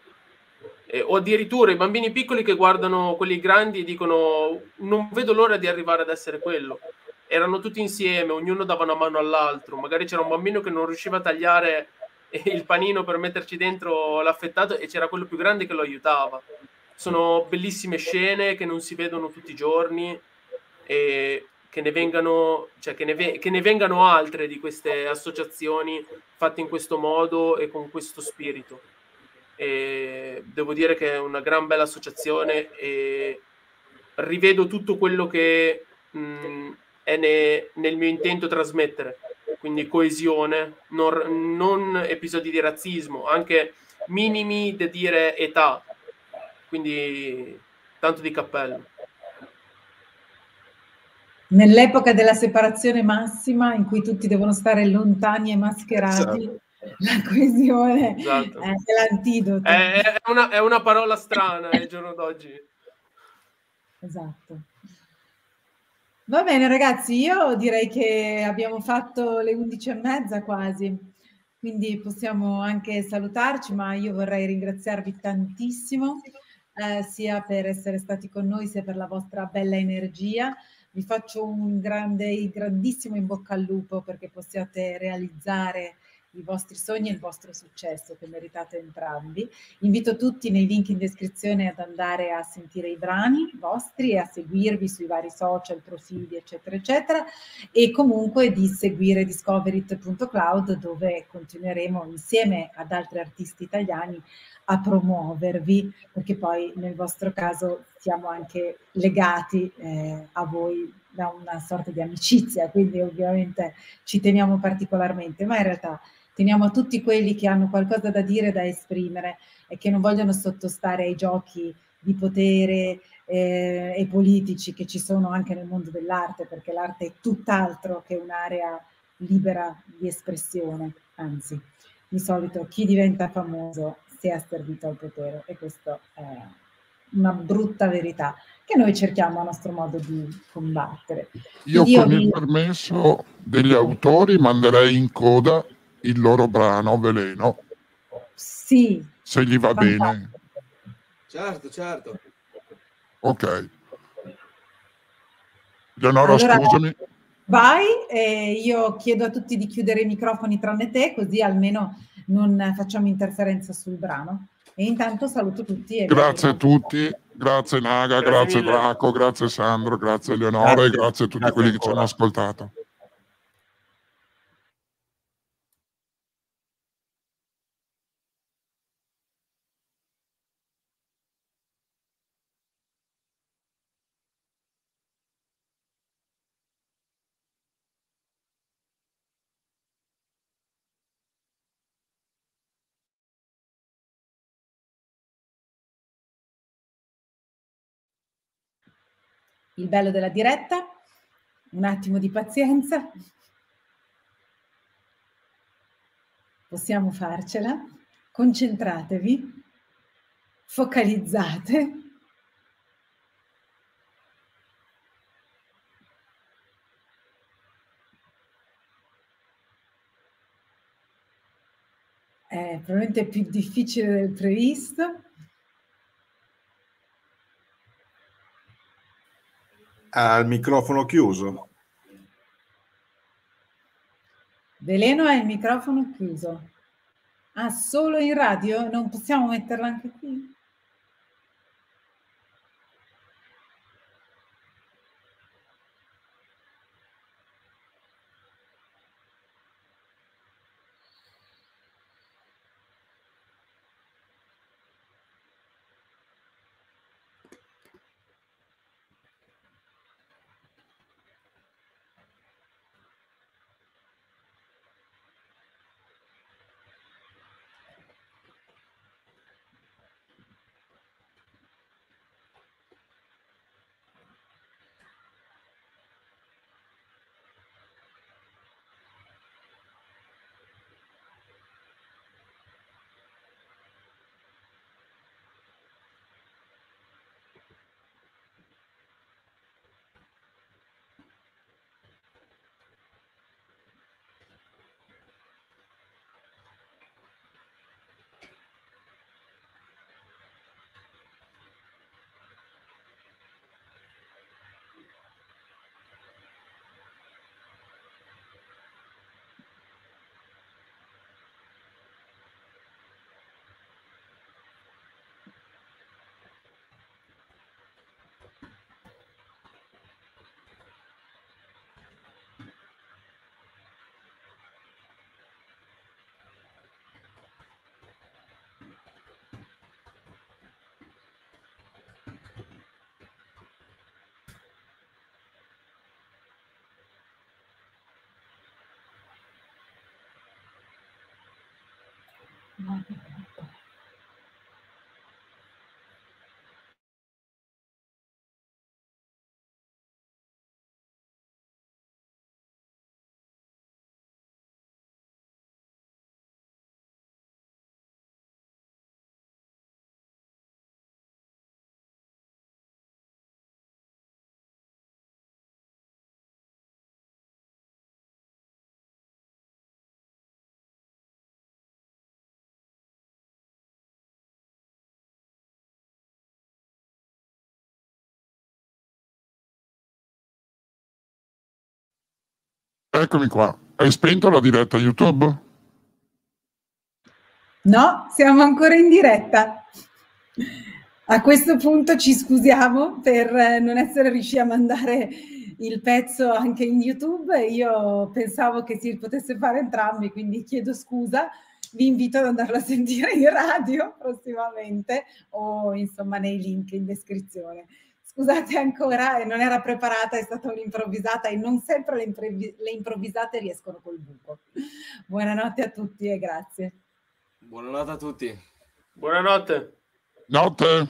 Eh, o addirittura i bambini piccoli che guardano quelli grandi e dicono non vedo l'ora di arrivare ad essere quello. Erano tutti insieme, ognuno dava una mano all'altro. Magari c'era un bambino che non riusciva a tagliare il panino per metterci dentro l'affettato e c'era quello più grande che lo aiutava. Sono bellissime scene che non si vedono tutti i giorni e che ne vengano, cioè che ne, ve- che ne vengano altre di queste associazioni fatte in questo modo e con questo spirito. E devo dire che è una gran bella associazione e rivedo tutto quello che mh, è ne, nel mio intento trasmettere, quindi coesione, non, non episodi di razzismo, anche minimi da dire età, quindi tanto di cappello nell'epoca della separazione massima in cui tutti devono stare lontani e mascherati, esatto. la coesione esatto. è l'antidoto. È, è, una, è una parola strana il giorno d'oggi. Esatto. Va bene ragazzi, io direi che abbiamo fatto le undici e mezza quasi, quindi possiamo anche salutarci, ma io vorrei ringraziarvi tantissimo, eh, sia per essere stati con noi, sia per la vostra bella energia vi faccio un grande, grandissimo in bocca al lupo perché possiate realizzare i vostri sogni e il vostro successo che meritate entrambi. Invito tutti nei link in descrizione ad andare a sentire i brani vostri e a seguirvi sui vari social, profili, eccetera, eccetera, e comunque di seguire discoverit.cloud dove continueremo insieme ad altri artisti italiani a promuovervi, perché poi nel vostro caso siamo anche legati eh, a voi da una sorta di amicizia, quindi ovviamente ci teniamo particolarmente, ma in realtà teniamo a tutti quelli che hanno qualcosa da dire, da esprimere e che non vogliono sottostare ai giochi di potere eh, e politici che ci sono anche nel mondo dell'arte, perché l'arte è tutt'altro che un'area libera di espressione, anzi, di solito chi diventa famoso si è asservito al potere e questo è una brutta verità che noi cerchiamo a nostro modo di combattere. Io Dio con vi... il permesso degli autori manderei in coda il loro brano Veleno. Sì. Se gli va fantastico. bene. Certo, certo. Ok. Leonora, allora, scusami. Vai, eh, io chiedo a tutti di chiudere i microfoni tranne te, così almeno non facciamo interferenza sul brano. E intanto saluto tutti. grazie a tutti, grazie Naga, grazie, grazie Draco, grazie Sandro, grazie Eleonora grazie. e grazie a tutti grazie quelli ancora. che ci hanno ascoltato. Il bello della diretta, un attimo di pazienza. Possiamo farcela. Concentratevi, focalizzate. È probabilmente più difficile del previsto. Ha il microfono chiuso. Veleno ha il microfono chiuso. Ah, solo in radio? Non possiamo metterlo anche qui? 嗯 Eccomi qua. Hai spento la diretta YouTube? No, siamo ancora in diretta. A questo punto ci scusiamo per non essere riusciti a mandare il pezzo anche in YouTube. Io pensavo che si potesse fare entrambi, quindi chiedo scusa. Vi invito ad andarlo a sentire in radio prossimamente o insomma nei link in descrizione scusate ancora, non era preparata, è stata un'improvvisata e non sempre le, imprevi- le improvvisate riescono col buco. Buonanotte a tutti e grazie. Buonanotte a tutti. Buonanotte. Notte.